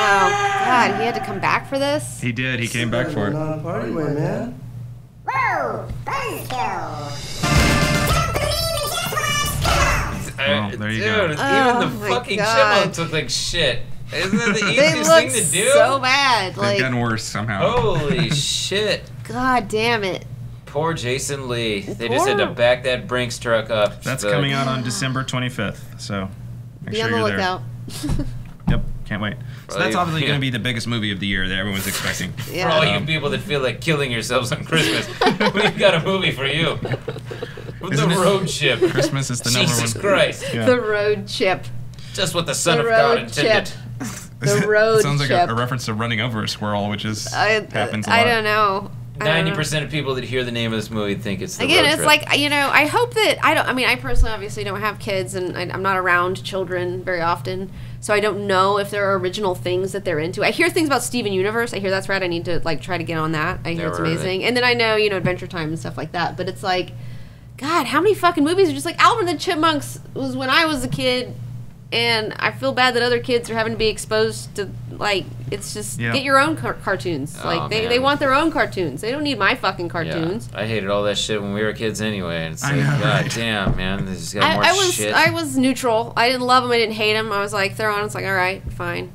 Oh god, he had to come back for this? He did. He came back for it. Not a party way, man. Oh, there you Dude, go. even Oh the my fucking God. chipmunks look like shit. Isn't that the (laughs) easiest thing to do? so bad. They've Like, gotten worse somehow. Holy (laughs) shit. god damn it. Poor Jason Lee. They just had to back that Brinks truck up. That's The- coming out on December 25th. So make Be sure on the you're lookout. there. (laughs) Yep, can't wait. So Well, that's you- obviously yeah. going to be (laughs) the biggest movie of the year that everyone's expecting. (laughs) For all you Um, people that feel like killing yourselves on Christmas, we've got a movie for you. The Isn't it- road ship. Christmas is the number Jesus one. Christ. Yeah. The road chip. Just what the Son The of God road intended. chip. The road It sounds like chip. a, a reference to running over a squirrel, which is I, happens a lot. I don't know. Ninety percent of people that hear the name of this movie think it's the Again, it's like you know. I hope that I don't. I mean, I personally obviously don't have kids, and I, I'm not around children very often, so I don't know if there are original things that they're into. I hear things about Steven Universe. I hear that's right. I need to like try to get on that. I hear Never it's heard of it. amazing, and then I know you know Adventure Time and stuff like that. But it's like, God, how many fucking movies are just like Alvin and the Chipmunks was when I was a kid, and I feel bad that other kids are having to be exposed to like it's just Yeah. get your own car- cartoons. Oh, like they, man. they want their own cartoons. They don't need my fucking cartoons. Yeah, I hated all that shit when we were kids anyway. And it's I like, know, God right? damn, man, they just got I, more I was shit. I was neutral. I didn't love them. I didn't hate them. I was like, they're on. It's like, all right, fine.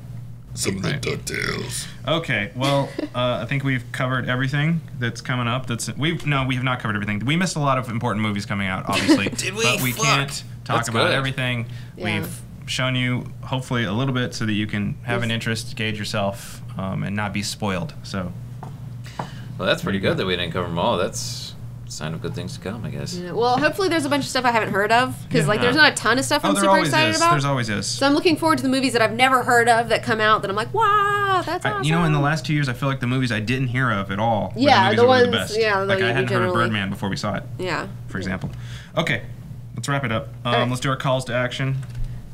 Some of the DuckTales. Okay, well, (laughs) uh, I think we've covered everything that's coming up. That's we've no, we have not covered everything. We missed a lot of important movies coming out, obviously. (laughs) Did we? But we Fuck. can't talk That's about good. everything. Yeah. We've shown you hopefully a little bit so that you can have an interest, gauge yourself, um, and not be spoiled. So well, that's pretty good that we didn't cover them all. That's a sign of good things to come, I guess. Yeah, Well, hopefully there's a bunch of stuff I haven't heard of because Yeah. like there's not a ton of stuff Oh, I'm there super always excited is. about. There's always is. So I'm looking forward to the movies that I've never heard of that come out that I'm like, wow, that's I- awesome. you know, in the last two years, I feel like the movies I didn't hear of at all. were Yeah, the, the that were the ones- best. yeah, like I hadn't heard of Birdman before we saw it. Yeah. For example. Okay, let's wrap it up. Um, right. Let's do our calls to action.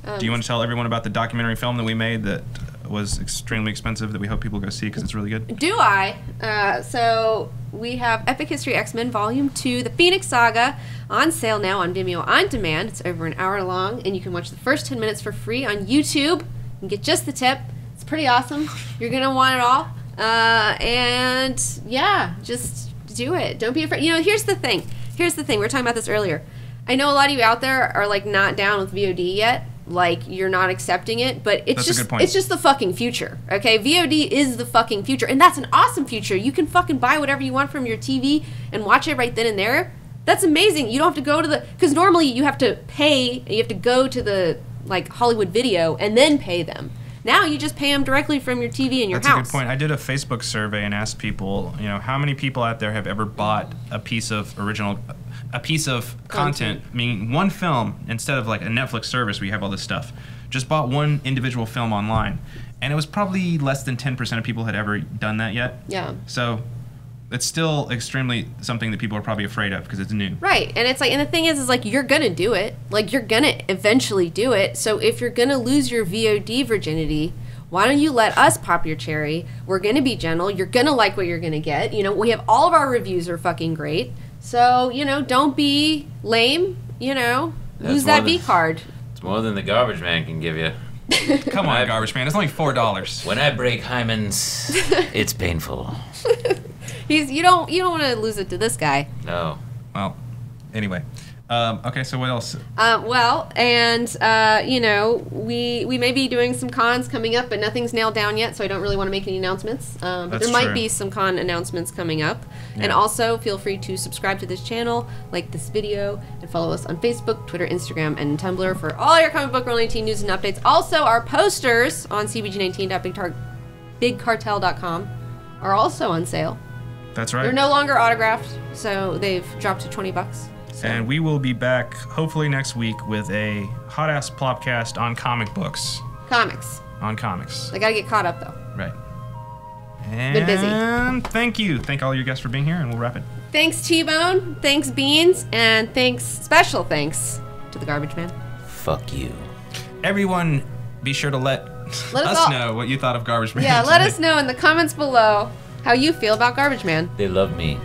Um, do you want to tell everyone about the documentary film that we made that was extremely expensive that we hope people go see because it's really good? Do I? Uh, so we have Epic History X Men Volume 2, The Phoenix Saga, on sale now on Vimeo On Demand. It's over an hour long, and you can watch the first 10 minutes for free on YouTube and get just the tip. It's pretty awesome. You're going to want it all. Uh, and yeah, just do it. Don't be afraid. You know, here's the thing. Here's the thing. We were talking about this earlier. I know a lot of you out there are like not down with VOD yet. Like you're not accepting it, but it's That's a just good point. it's just the fucking future. Okay, VOD is the fucking future, and that's an awesome future. You can fucking buy whatever you want from your TV and watch it right then and there. That's amazing. You don't have to go to the because normally you have to pay. You have to go to the like Hollywood Video and then pay them. Now you just pay them directly from your TV in your That's house. That's a good point. I did a Facebook survey and asked people, you know, how many people out there have ever bought a piece of original, a piece of content, meaning one film instead of like a Netflix service where you have all this stuff. Just bought one individual film online, and it was probably less than ten percent of people had ever done that yet. Yeah. So, it's still extremely something that people are probably afraid of because it's new. Right. And it's like and the thing is is like you're going to do it. Like you're going to eventually do it. So if you're going to lose your VOD virginity, why don't you let us pop your cherry? We're going to be gentle. You're going to like what you're going to get. You know, we have all of our reviews are fucking great. So, you know, don't be lame, you know. That's lose that more V card. It's more than the garbage man can give you. (laughs) Come on, garbage man. It's only four dollars. When I break hymens, (laughs) it's painful. He's you don't you don't want to lose it to this guy. No. Well, anyway. Um, okay, so what else? Uh, well, and uh, you know, we we may be doing some cons coming up, but nothing's nailed down yet, so I don't really want to make any announcements. Um, but That's there might true. be some con announcements coming up, and also feel free to subscribe to this channel, like this video, and follow us on Facebook, Twitter, Instagram, and Tumblr for all your comic book teen news and updates. Also, our posters on cbg19.bigcartel.com are also on sale. That's right. They're no longer autographed, so they've dropped to twenty bucks. And we will be back hopefully next week with a hot ass plopcast on comic books. Comics. On comics. I gotta get caught up though. Right. Been busy. And thank you. Thank all your guests for being here, and we'll wrap it. Thanks, T Bone. Thanks, Beans. And thanks, special thanks to the Garbage Man. Fuck you. Everyone, be sure to let, Let us us all- know what you thought of Garbage Man. Yeah, let us know in the comments below how you feel about Garbage Man. They love me.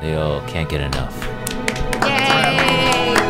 They all can't get enough. Yay!